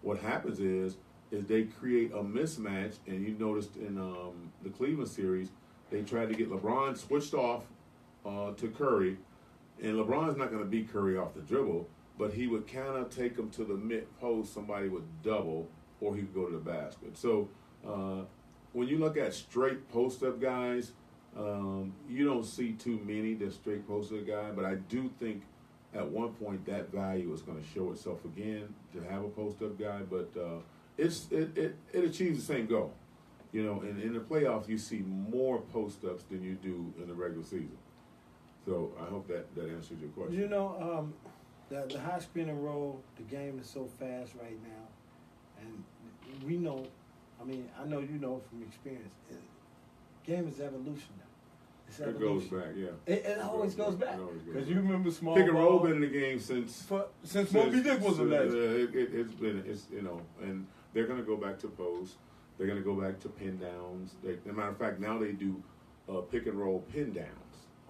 what happens is is they create a mismatch, and you noticed in um, the Cleveland series, they tried to get LeBron switched off uh, to Curry, and LeBron's not going to beat Curry off the dribble, but he would kind of take him to the mid post. Somebody would double, or he could go to the basket. So uh, when you look at straight post up guys, um, you don't see too many that straight post up guy, but I do think at one point that value is going to show itself again to have a post up guy, but uh, it's it, it, it achieves the same goal. You know, and in the playoffs you see more post ups than you do in the regular season. So I hope that that answers your question. You know, um, the, the high spin and roll, the game is so fast right now, and we know. I mean, I know you know from experience. It, game is evolution now. It's it goes back, yeah. It, it always goes back It always goes because back. you remember small Pick and roll been in the game since for, since Moby Dick was a since, legend. uh, it, it, it's been it's you know, and they're gonna go back to post. They're gonna go back to pin downs. They, as a matter of fact, now they do uh, pick and roll pin downs.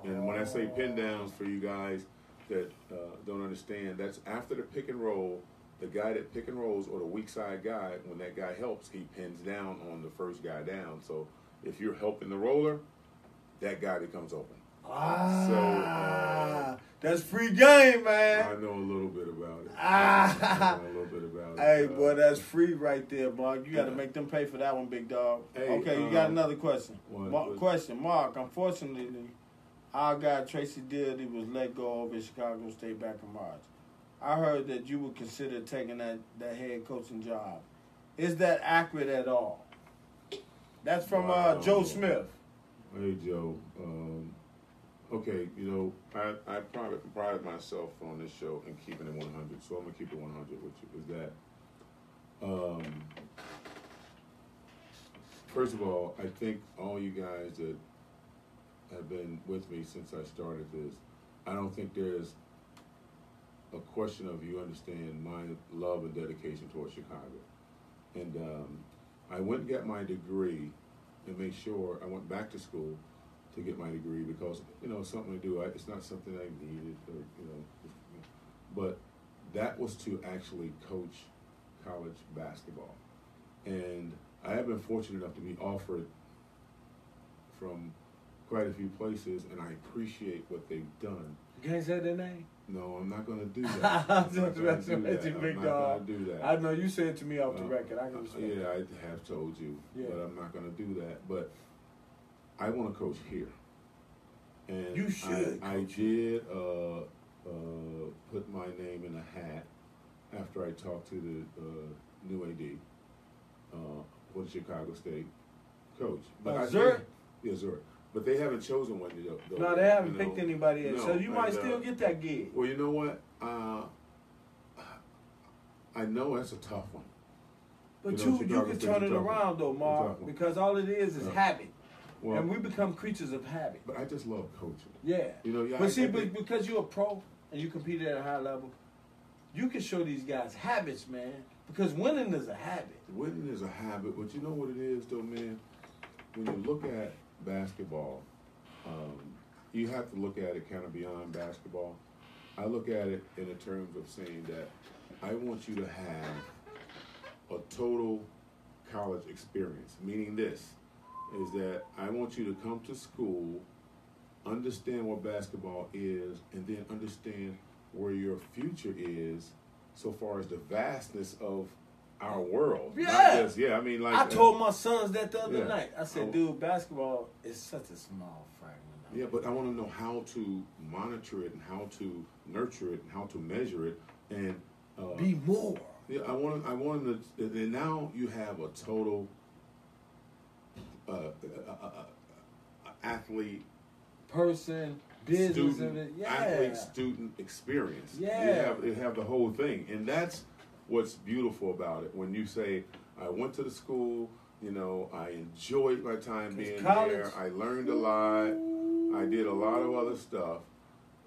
And when I say pin downs for you guys that uh, don't understand, that's after the pick and roll. The guy that pick and rolls or the weak side guy, when that guy helps, he pins down on the first guy down. So if you're helping the roller, that guy becomes open. Ah, So, uh, that's free game, man. I know a little bit about it. Ah. I know a little bit about it. Hey, Uh, boy, that's free right there, Mark. You got to make them pay for that one, big dog. Hey, okay, you got um, another question. what- Mark, what- question, Mark. Unfortunately, our guy Tracy Dildy was let go over at Chicago State back in March. I heard that you would consider taking that, that head coaching job. Is that accurate at all? That's from uh, Joe Smith. Hey Joe, um, okay, you know I I pride, pride myself on this show and keeping it 100, so I'm gonna keep it 100 with you. Is that um, first of all, I think all you guys that have been with me since I started this, I don't think there's a question of you understand my love and dedication towards Chicago, and um, I went and got my degree and made sure I went back to school to get my degree because you know it's something to do. I, it's not something I needed, or, you know, but that was to actually coach college basketball, and I have been fortunate enough to be offered from quite a few places, and I appreciate what they've done. You can't say their name. No, I'm not going to do that. I'm not gonna do that. you, I'm not do that. I know you said it to me off the Uh, record. I can uh, respect Yeah. I have told you, Yeah. but I'm not going to do that. But I want to coach here, and You should I, I did uh, uh, put my name in a hat after I talked to the uh, new AD uh, for the Chicago State coach. Uh, I Zurich? Yeah, Zurich. But they haven't chosen one yet. though, No, they haven't you picked anybody yet, so you might uh, still get that gig. Well, you know what? Uh, I know that's a tough one. But You you, know, you, Chicago can turn it around though, Mark, because all it is is Yeah. habit, Well, and we become creatures of habit. but I just love coaching. Yeah, You know, yeah. I- but see, I but think- because you're a pro and you compete at a high level, you can show these guys habits, man. Because winning is a habit. Winning is a habit, but you know what it is, though, man. When you look at basketball, um, you have to look at it kind of beyond basketball. I look at it in the terms of saying that I want you to have a total college experience. Meaning this is that I want you to come to school, understand what basketball is, and then understand where your future is so far as the vastness of our world. Yeah. just- yeah, I mean like I told my sons that the other Yeah. night. I said, dude, basketball is such a small fragment. Yeah, but I want to know how to monitor it and how to nurture it and how to measure it and uh, be more. Yeah, I want. I wanted to. And now you have a total uh, uh, uh, athlete, Person, business, of student, it. Yeah. athlete, student experience. Yeah. you have, you have the whole thing, and that's what's beautiful about it. When you say, "I went to the school," you know, I enjoyed my time being college- there. I learned a lot. I did a lot of other stuff,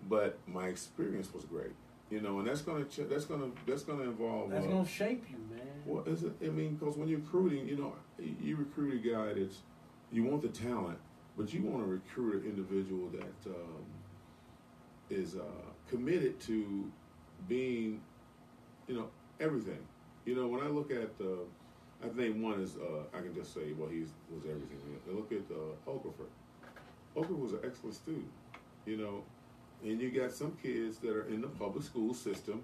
but my experience was great. You know, and that's gonna ch- that's gonna that's gonna involve. That's uh, gonna shape you, man. well, is it? I mean, because when you're recruiting, you know, you recruit a guy that's you want the talent, but you want to recruit an individual that um, is uh, committed to being, you know, everything. You know, when I look at the I think one is uh, I can just say well he was everything. You look at uh, Okafor. Okafor was an excellent student, you know, and you got some kids that are in the public school system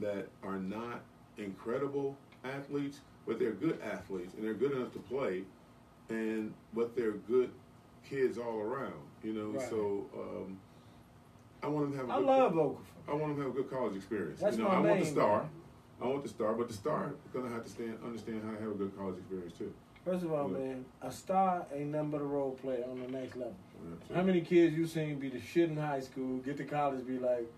that are not incredible athletes, but they're good athletes and they're good enough to play, and but they're good kids all around, you know. Right. So um, I want them to have. A I good, love Okafor. I want them to have a good college experience. That's you know, my I want the star. man. I want the star, but the star is gonna have to stand, understand how to have a good college experience too. First of all, Yeah. man, a star ain't nothing but a role player on the next level. How many kids you seen be the shit in high school, get to college, be like,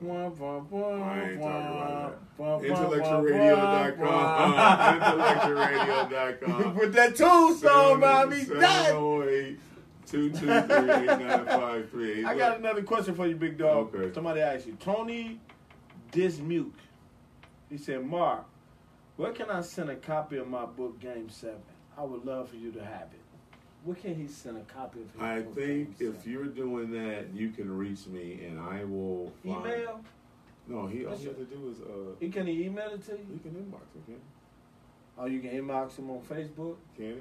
wah, wah, wah, I ain't talking about that. wah, Intellectualradio.com. Intellectualradio.com. Put that tombstone by me, done. 708 223 8953. I got another question for you, big dog. Okay. Somebody asked you. Tony Dismute. He said, Mark, where can I send a copy of my book, Game 7? I would love for you to have it. Where can he send a copy of his I book, think if 7? you're doing that, you can reach me and I will find. Email? No, he all That's you have to do is uh, He can he email it to you you? can inbox him, can Or you can inbox him on Facebook? can he?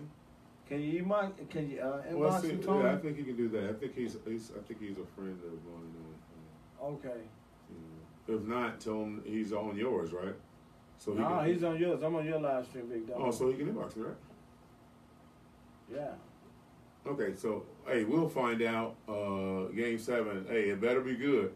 Can you inbox? Can you uh, inbox Well, see, him, Tony? yeah, I think he can do that. I think he's, he's I think he's a friend of mine. uh, okay. you. If not, tell him he's on yours, right? So he No, can, he's on yours. I'm on your live stream, big dog. Oh, so he can inbox me, right? yeah. Okay, so hey, we'll find out. Uh, game seven. Hey, it better be good.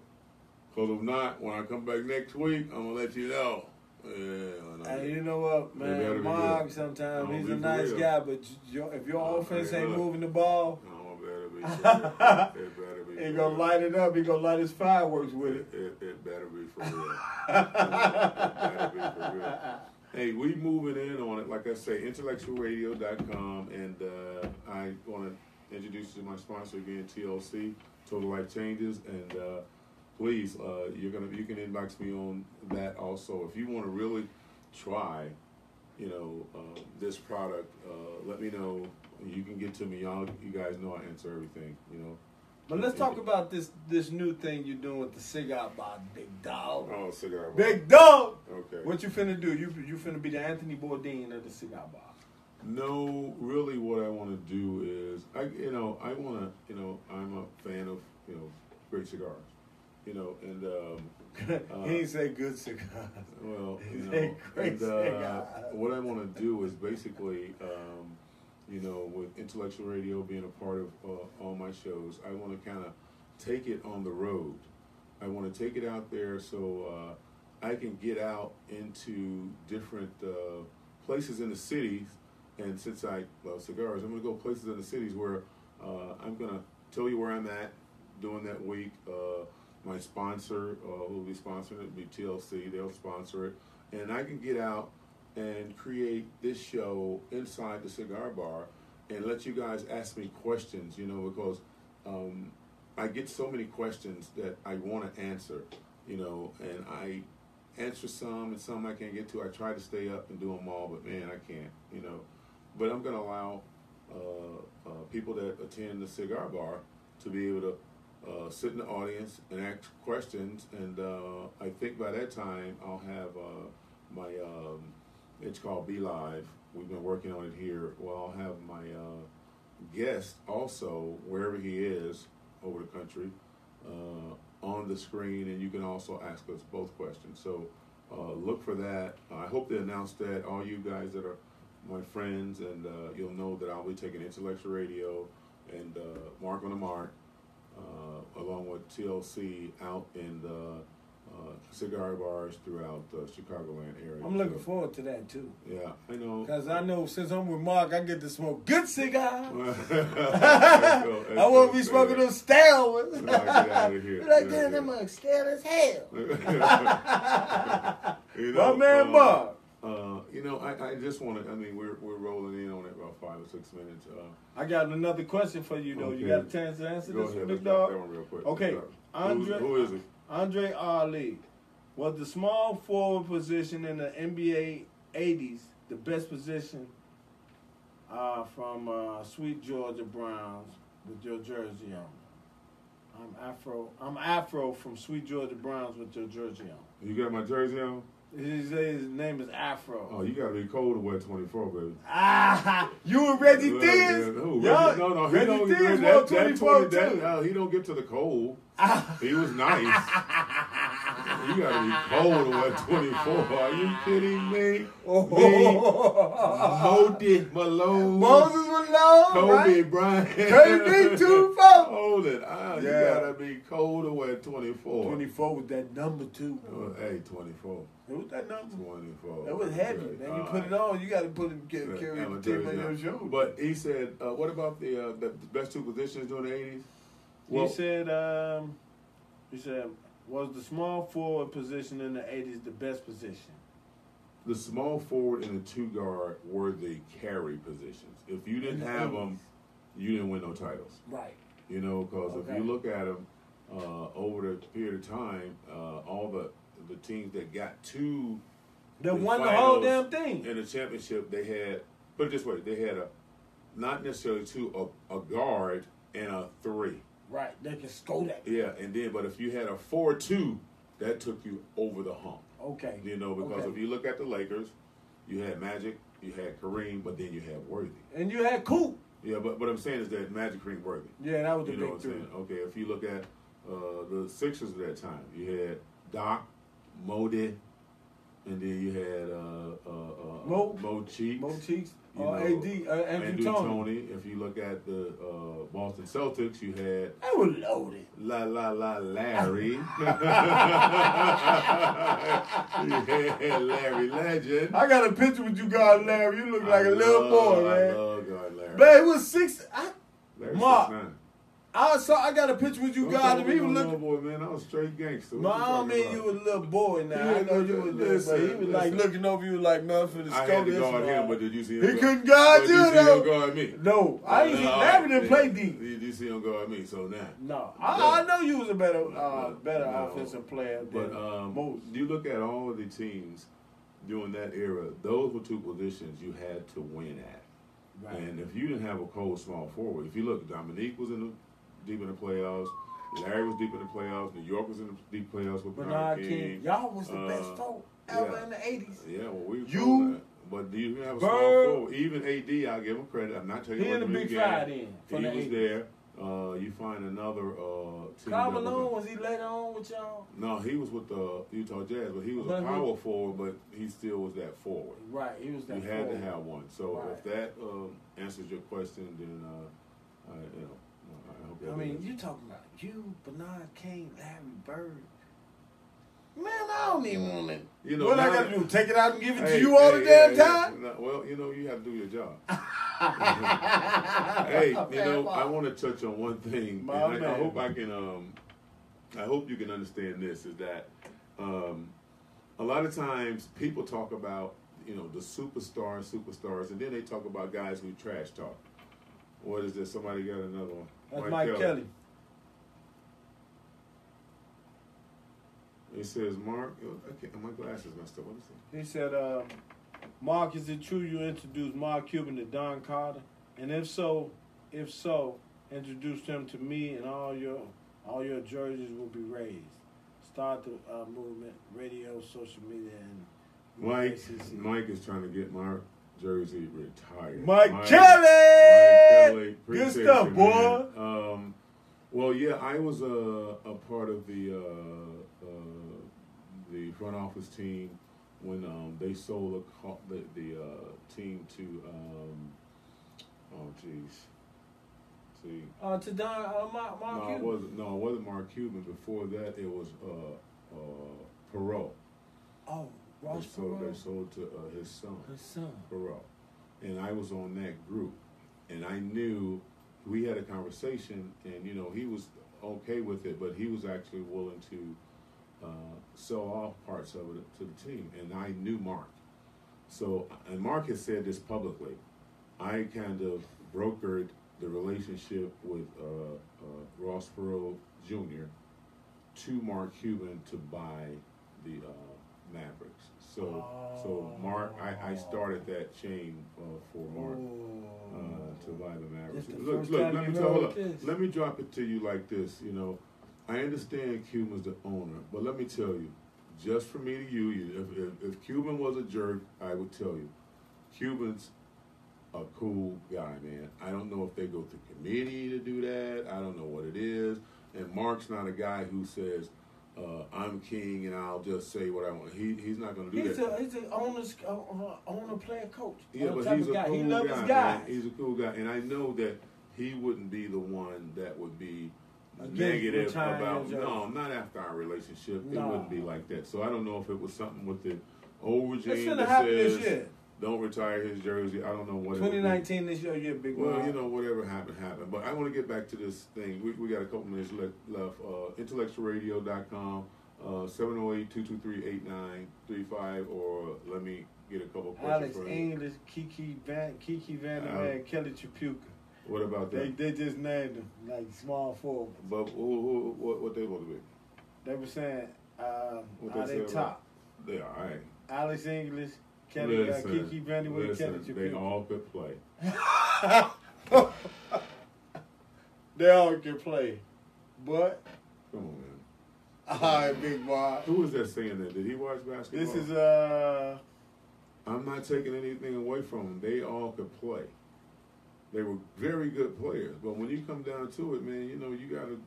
Cause if not, when I come back next week, I'm gonna let you know. Yeah. And you know what, man? Mark, sometimes he's a nice real. guy, but your, if your Oh, offense ain't look. moving the ball, Oh, it better be. It better be. he gonna light it up. He gonna light his fireworks with It, it. it, it better be for real. it better be for real. Hey, we moving in on it. Like I say, intellectualradio.com, and uh, I want to introduce you to my sponsor again, TLC, Total Life Changes, and uh, please, uh, you're gonna you can inbox me on that also. If you want to really try, you know, uh, this product, uh, let me know. You can get to me. Y'all, you guys know I answer everything. You know. But let's talk about this this new thing you're doing with the cigar bar, big dog. Oh, cigar. bar. Big dog. Okay. What you finna do? You you finna be the Anthony Bourdain of the cigar bar. No, really, what I want to do is, I, you know, I want to, you know, I'm a fan of, you know, great cigars, you know, and um, he ain't say good cigars. well, you know, great and uh, what I want to do is basically, um, you know, with intellectual radio being a part of uh, all my shows, I want to kind of take it on the road. I want to take it out there so uh, I can get out into different uh, places in the cities. And since I love cigars, I'm going to go places in the cities where uh, I'm going to tell you where I'm at during that week. Uh, my sponsor, uh, who will be sponsoring it, will be TLC. They'll sponsor it. And I can get out and create this show inside the cigar bar and let you guys ask me questions, you know, because um, I get so many questions that I want to answer, you know, and I answer some and some I can't get to. I try to stay up and do them all, but man, I can't, you know. But I'm going to allow uh, uh, people that attend the cigar bar to be able to uh, sit in the audience and ask questions, and uh, I think by that time I'll have uh, my um, it's called Be Live. We've been working on it here. Well, I'll have my uh, guest also wherever he is over the country uh, on the screen, and you can also ask us both questions. So uh, look for that. I hope they announce that. All you guys that are my friends, and uh, you'll know that I'll be taking intellectual radio and uh, Mark on the Mark, uh, along with TLC, out in the cigar bars throughout the Chicagoland area. I'm looking So, forward to that too. Yeah, I know. Cause I know since I'm with Mark, I get to smoke good cigars. Let's go, let's I won't be smoking those stale ones. Nah, get outta here. Be like, damn, them mug stale as hell. you My man uh, Mark. Uh, you know, I, I just want to. I mean, we're we're rolling in on it about five or six minutes. Uh, I got another question for you though. You got a chance to answer go this, ahead, big let's drop that dog? one real quick. Okay, Let's drop it. Who's- Andre- who is it? Andre Ali was the small forward position in the NBA '80s the best position uh, from uh, Sweet Georgia Browns with your jersey on. I'm Afro. I'm Afro from Sweet Georgia Browns with your jersey on. You got my jersey on? Say his name is Afro. Oh, you gotta be cold to wear 24, baby. Ah, you and Reggie Look, Theus? Reggie- no, no, he Reggie don't Theus that, wore that, 24 20 that, too. uh, he don't get to the cold. He was nice. you gotta be cold to wear 24. Are you kidding me? Oh. Modi Malone. Moses Malone, Kobe right? Bryant. KD two four. Hold it. Ah, You gotta be cold to wear 24. 24 with that number two. Uh, hey, 24. It was that number. 24. It was heavy, Right. man. You All put it on, you got to put it, carry, Yeah, carry I'm the gonna tape tell on you your now. shoulder. But he said, uh, what about the, uh, the the best two positions during the 80s? Well- he said, um, he said, was the small forward position in the 80s the best position? The small forward and the two guard were the carry positions. If you didn't have 80s. them, you didn't win no titles. Right. You know, because if you look at them uh, over the period of time, uh, all the the teams that got to They The won the whole damn thing. in the championship, they had put it this way: they had a not necessarily two a, a guard and a three. Right. They can score that. Yeah, and then but if you had a four-two, that took you over the hump. Okay. You know, because Okay. if you look at the Lakers, you had Magic, you had Kareem, but then you had Worthy. And you had Coop. Yeah, but what I'm saying is that Magic, Kareem, Worthy. Yeah, that was the You know big what I'm three. saying? Okay, if you look at uh, the Sixers at that time, you had Doc, Modi, and then you had uh, uh, uh, Mo- Mo Cheeks. Mo Cheeks. You Or know, AD. Uh, Andrew, Toney. Toney. If you look at the uh, Boston Celtics, you had They were loaded. La La La Larry. you had Larry Legend. I got a picture with you, God, Larry. You look like I a little love- boy, I love God Larry. Man, it was six. I, Larry Mark, 6'9". I saw. I got a picture with you, Don't God. call and me he was little looking. boy, man. I was straight gangster. No, I don't mean about? you was a little boy now. Yeah, I know you listen, was little, but he was listen. like looking over you like nothing for the I had to guard him, but did you see him? He couldn't guard you, you see though. him guard me? No, I ain't. Uh, all Larry didn't play deep. Did you see him guard me? So now. No, I, I know you was a better, uh, No, better no. offensive player But than um, most. you look at all the teams during that era; those were two positions you had to win at. Right. And if you didn't have a cold small forward, if you look, Dominique was in the deep in the playoffs. Larry was deep in the playoffs. New York was in the deep playoffs with Bernard King, King. y'all was the Uh, best four ever yeah. in the eighties. Yeah, well, we You. But do you have a small Bird. forward? Even AD, I'll give him credit. I'm not telling He you in what the big five then. He the was 80s. there. Uh, you find another uh, team. Karl that was Malone was he later on with y'all? No, he was with the Utah Jazz, but he was But a he- power forward, but he still was that forward. Right, he was that. You had to have one. So Right. if that um, answers your question, then uh, I, you know, I hope that I mean, you talking about you, Bernard King, Larry Bird. Man, I don't even want to. You know, what I got to do? Take it out and give it Hey, to you all hey, the damn yeah, time? No, well, you know, you have to do your job. hey, you know, I want to touch on one thing. I, I hope I can. Um, I hope you can understand this. Is that um, a lot of times people talk about you know the superstars, superstars, and then they talk about guys who trash talk. What is this? Somebody got another one. That's Mike, Kelly. It says Mark. Can't, my glasses messed up. What is it? He said, uh, "Mark, is it true you introduced Mark Cuban to Don Carter? And if so, if so, introduced him to me, and all your all your jerseys will be raised. Start the uh, movement, radio, social media, and Mike. Mike is trying to get my jersey retired. Mike, Kelly. Mike Kelly, Good stuff, boy. Um, well, yeah, I was a, a part of the uh, uh, the front office team when um, they sold the the, the uh, team to um, oh jeez, see. Uh, to Don uh, Mark, Mark No, it Cuban. wasn't. No, it wasn't Mark Cuban. Before that, it was uh, uh, Perot. Oh, Ross they sold, they sold to uh, his son. His son. Perot. And I was on that group. And I knew we had a conversation, and you know, he was okay with it, but he was actually willing to uh, sell off parts of it to the team. And I knew Mark. So, and Mark has said this publicly. I kind of brokered the relationship with uh, uh, Ross Perot Jr. to Mark Cuban to buy the uh, Mavericks. So, so Mark, I, I started that chain uh, for Mark uh, to buy the Mavericks. Look, look, let me tell look, let me drop it to you like this. You know, I understand Cuban's the owner, but let me tell you, just for me to you, you if, if, if Cuban was a jerk, I would tell you, Cuban's a cool guy, man. I don't know if they go through committee to do that. I don't know what it is. And Mark's not a guy who says, uh, "I'm king and I'll just say what I want." He he's not going to do He's that. a he's an owner, uh, owner player coach. Yeah, but he's a guy. cool he loves guy. his guys. He's a cool guy, and I know that he wouldn't be the one that would be negative about. No, not after our relationship. It wouldn't be like that. So I don't know if it was something with the old regime gonna that happen says this year. Don't retire his jersey. I don't know what. it would be. 2019 this year, yeah, big Well, one. you know, whatever happened, happened. But I want to get back to this thing. We, we got a couple minutes left. left. Uh, intellectualradio.com, uh, 708-223-8935, or let me get a couple questions Alex for you. English, Kiki Van, Kiki Van Man, Kelly Tripucka. What about They that? they just named them like small forward. But who, who, what, what they want to be? They were saying, uh, are they they top? They are all right. Alex English, Uh, Listen, Kiki Van Kelly listen, they all could play. they all could play, but Come on, man. all right, big boy. Who was that saying that? Did he watch basketball? This is uh, I'm not taking anything away from them. They all could play. They were very good players, but when you come down to it, man, you know you gotta,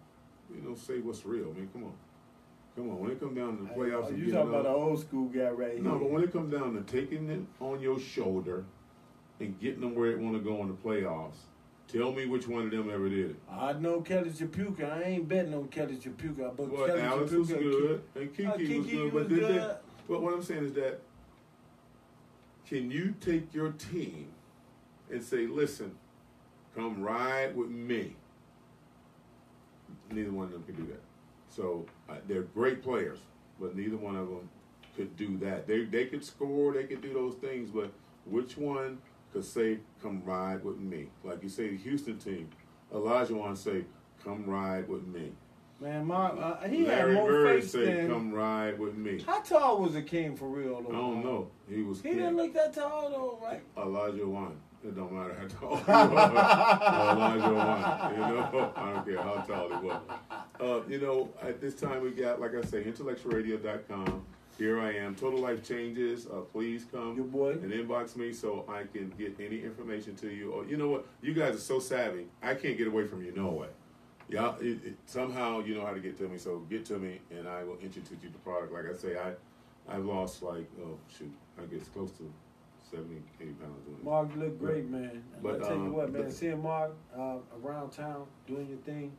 you know, say what's real. I mean, come on, come on. When it comes down to the playoffs, oh, you talking about an old school guy right no, here? but when it comes down to taking it on your shoulder and getting them where they want to go in the playoffs, tell me which one of them ever did it. I know Kelly Tripucka. I ain't betting on Kelly Tripucka, but Well, Kelly Alex Tripucka, was good, and Kiki, Uh, was good, was but good. They, but what I'm saying is that can you take your team and say, "Listen, come ride with me"? Neither one of them can do that. So uh, they're great players, but neither one of them could do that. They they could score, they could do those things, but which one could say, "Come ride with me"? Like you say, the Houston team, Elijah want to say, "Come ride with me." Man, Mark, uh, he Larry had more Bird faith said, than. "Come ride with me." How tall was the king for real? Though, I don't know. He was. He didn't look that tall though, right? Olajuwon. It don't matter how tall he was. Olajuwon. You know, I don't care how tall he was. Uh, you know, at this time we got, like I say, intellectualradio.com. Here I am. Total Life Changes. Uh, please come Your boy. and inbox me so I can get any information to you. Or you know what? You guys are so savvy. I can't get away from you. No way. Yeah, it, it, somehow you know how to get to me. So get to me, and I will introduce you to the product. Like I say, I I've lost like oh shoot, I guess close to 70, 80 pounds doing. Mark, you look great, man. And But, I tell you um, what, man, seeing Mark uh, around town doing your thing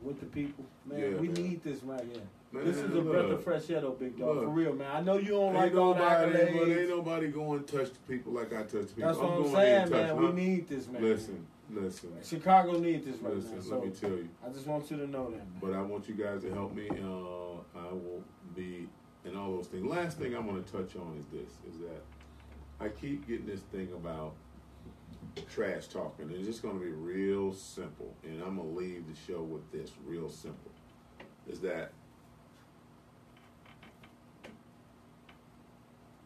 with the people, man, Yeah, we man. need this right here. Man, this is a look, breath of fresh air, though, big dog. look. For real, man. I know you don't like all the nobody, but ain't nobody going to touch the people like I touch people. That's what I'm saying, in man. huh? We need this, man. Listen, listen, Chicago needs this right listen. now. So let me tell you. I just want you to know that, man. But I want you guys to help me. Uh, I will be and all those things. Last thing I want to touch on is this: is that I keep getting this thing about trash talking. It's just going to be real simple, and I'm gonna leave the show with this: real simple. Is that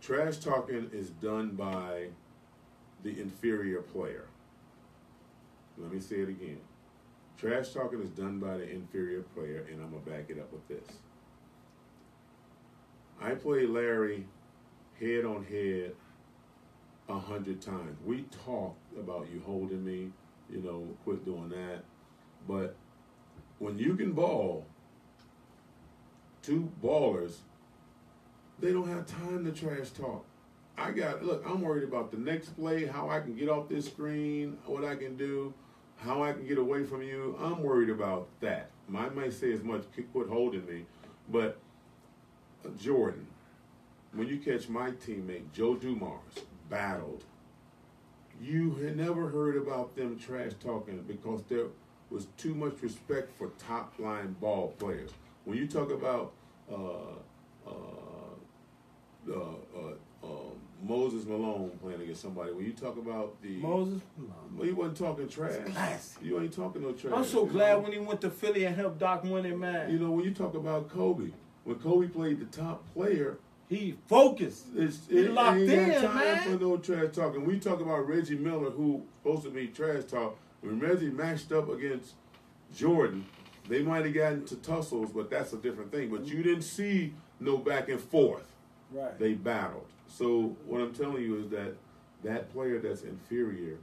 trash talking is done by the inferior player. Let me say it again. Trash talking is done by the inferior player, and I'm gonna back it up with this. I played Larry head on head a hundred times. We talked about you holding me, you know, quit doing that. But when you can ball, two ballers, they don't have time to trash talk. I got look, I'm worried about the next play, how I can get off this screen, what I can do, how I can get away from you. I'm worried about that. I might say as much quit holding me, but uh, Jordan, when you catch my teammate Joe Dumars battled, you had never heard about them trash talking because there was too much respect for top line ball players. When you talk about uh, uh, uh, uh, um, Moses Malone playing against somebody, when you talk about the Moses, well, you wasn't talking trash. You ain't talking no trash. I'm so glad know? when he went to Philly and helped Doc win it, man. You know, when you talk about Kobe, when Kobe played the top player, he focused. it's He it, locked ain't in, got time man. for no trash talking. We talk about Reggie Miller, who supposed to be trash talk. When Reggie matched up against Jordan, they might have gotten to tussles, but that's a different thing. But you didn't see no back and forth. Right. They battled. So what I'm telling you is that that player that's inferior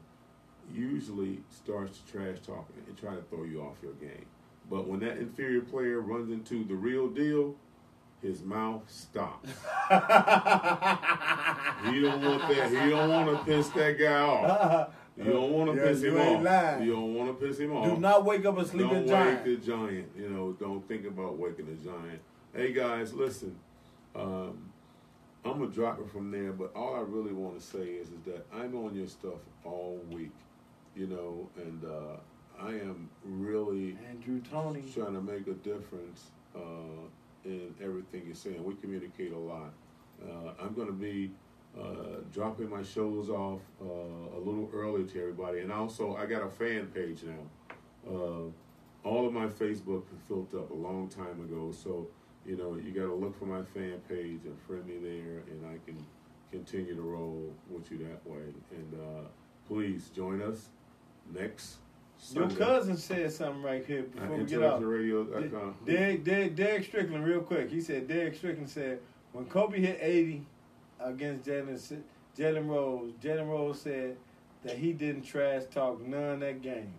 usually starts to trash talking and try to throw you off your game. But when that inferior player runs into the real deal, his mouth stops. he don't want that. He don't want to piss that guy off. You don't want to Yeah, piss you him off. lying. You don't want to piss him off. Do not wake up a sleeping Don't sleeping wake giant. the giant. You know, don't think about waking the giant. Hey guys, listen. Um, I'm gonna drop it from there, but all I really want to say is, is that I'm on your stuff all week. You know, and uh, I am really Andrew Toney. trying to make a difference uh, in everything you're saying. We communicate a lot. Uh, I'm going to be uh, dropping my shows off uh, a little early to everybody, and also I got a fan page now. Uh, all of my Facebook filled up a long time ago, so you know you got to look for my fan page and friend me there, and I can continue to roll with you that way. And uh, please join us next. Your cousin said something right here before we get off. intellectualradio.com. Derek, Derek, Derek Strickland, real quick. He said Derek Strickland said when Kobe hit 80 against Jalen Jalen Rose, Jalen Rose said that he didn't trash talk none that game.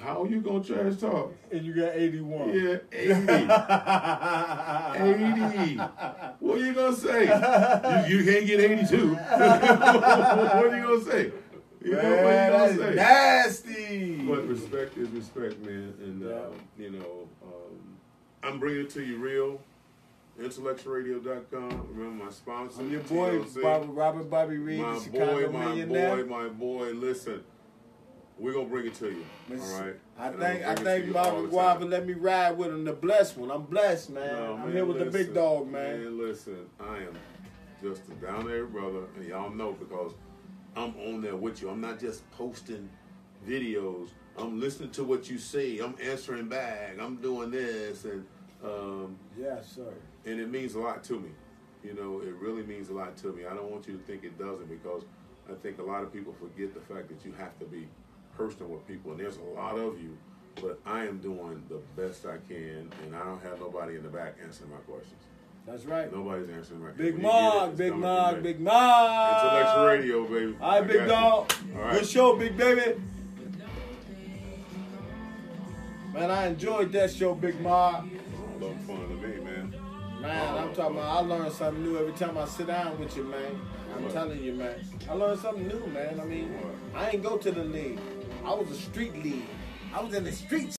How are you gonna trash talk? And you got 81. Yeah, 80. 80. What are you gonna say? You, you can't get 82. what are you gonna say? You know, Man, what that's you gonna say? nasty. But respect is respect, man. And, uh, you know, um, I'm bringing it to you real. IntellectualRadio.com. Remember my sponsor. I'm your boy. Robert, Robert Bobby Reed, my Chicago boy, my millionaire. boy, my boy. Listen, we're gonna bring it to you. All right. I And think I gonna bring it think Bobby Guava let me ride with him. The blessed one. I'm blessed, man. No, I'm man, here with the big dog, man. Man, listen, I am just a down there brother, and y'all know because I'm on there with you. I'm not just posting videos. I'm listening to what you say. I'm answering back. I'm doing this, and um, Yes, sir. and it means a lot to me. You know, it really means a lot to me. I don't want you to think it doesn't because I think a lot of people forget the fact that you have to be personal with people, and there's a lot of you. But I am doing the best I can, and I don't have nobody in the back answering my questions. That's right. Nobody's answering my Big When you get Mog, Big Mog. Big Mog. Intellectual radio, baby. All right, I Big. Dog. All right. Good show, Big Baby. Man, I enjoyed that show, Big Mog. Look fun to me, man. Man, I'm talking about I learn something new every time I sit down with you, man. I'm What? telling you, man. I learned something new, man. I mean, What? I ain't go to the league. I was a street league. I was in the streets.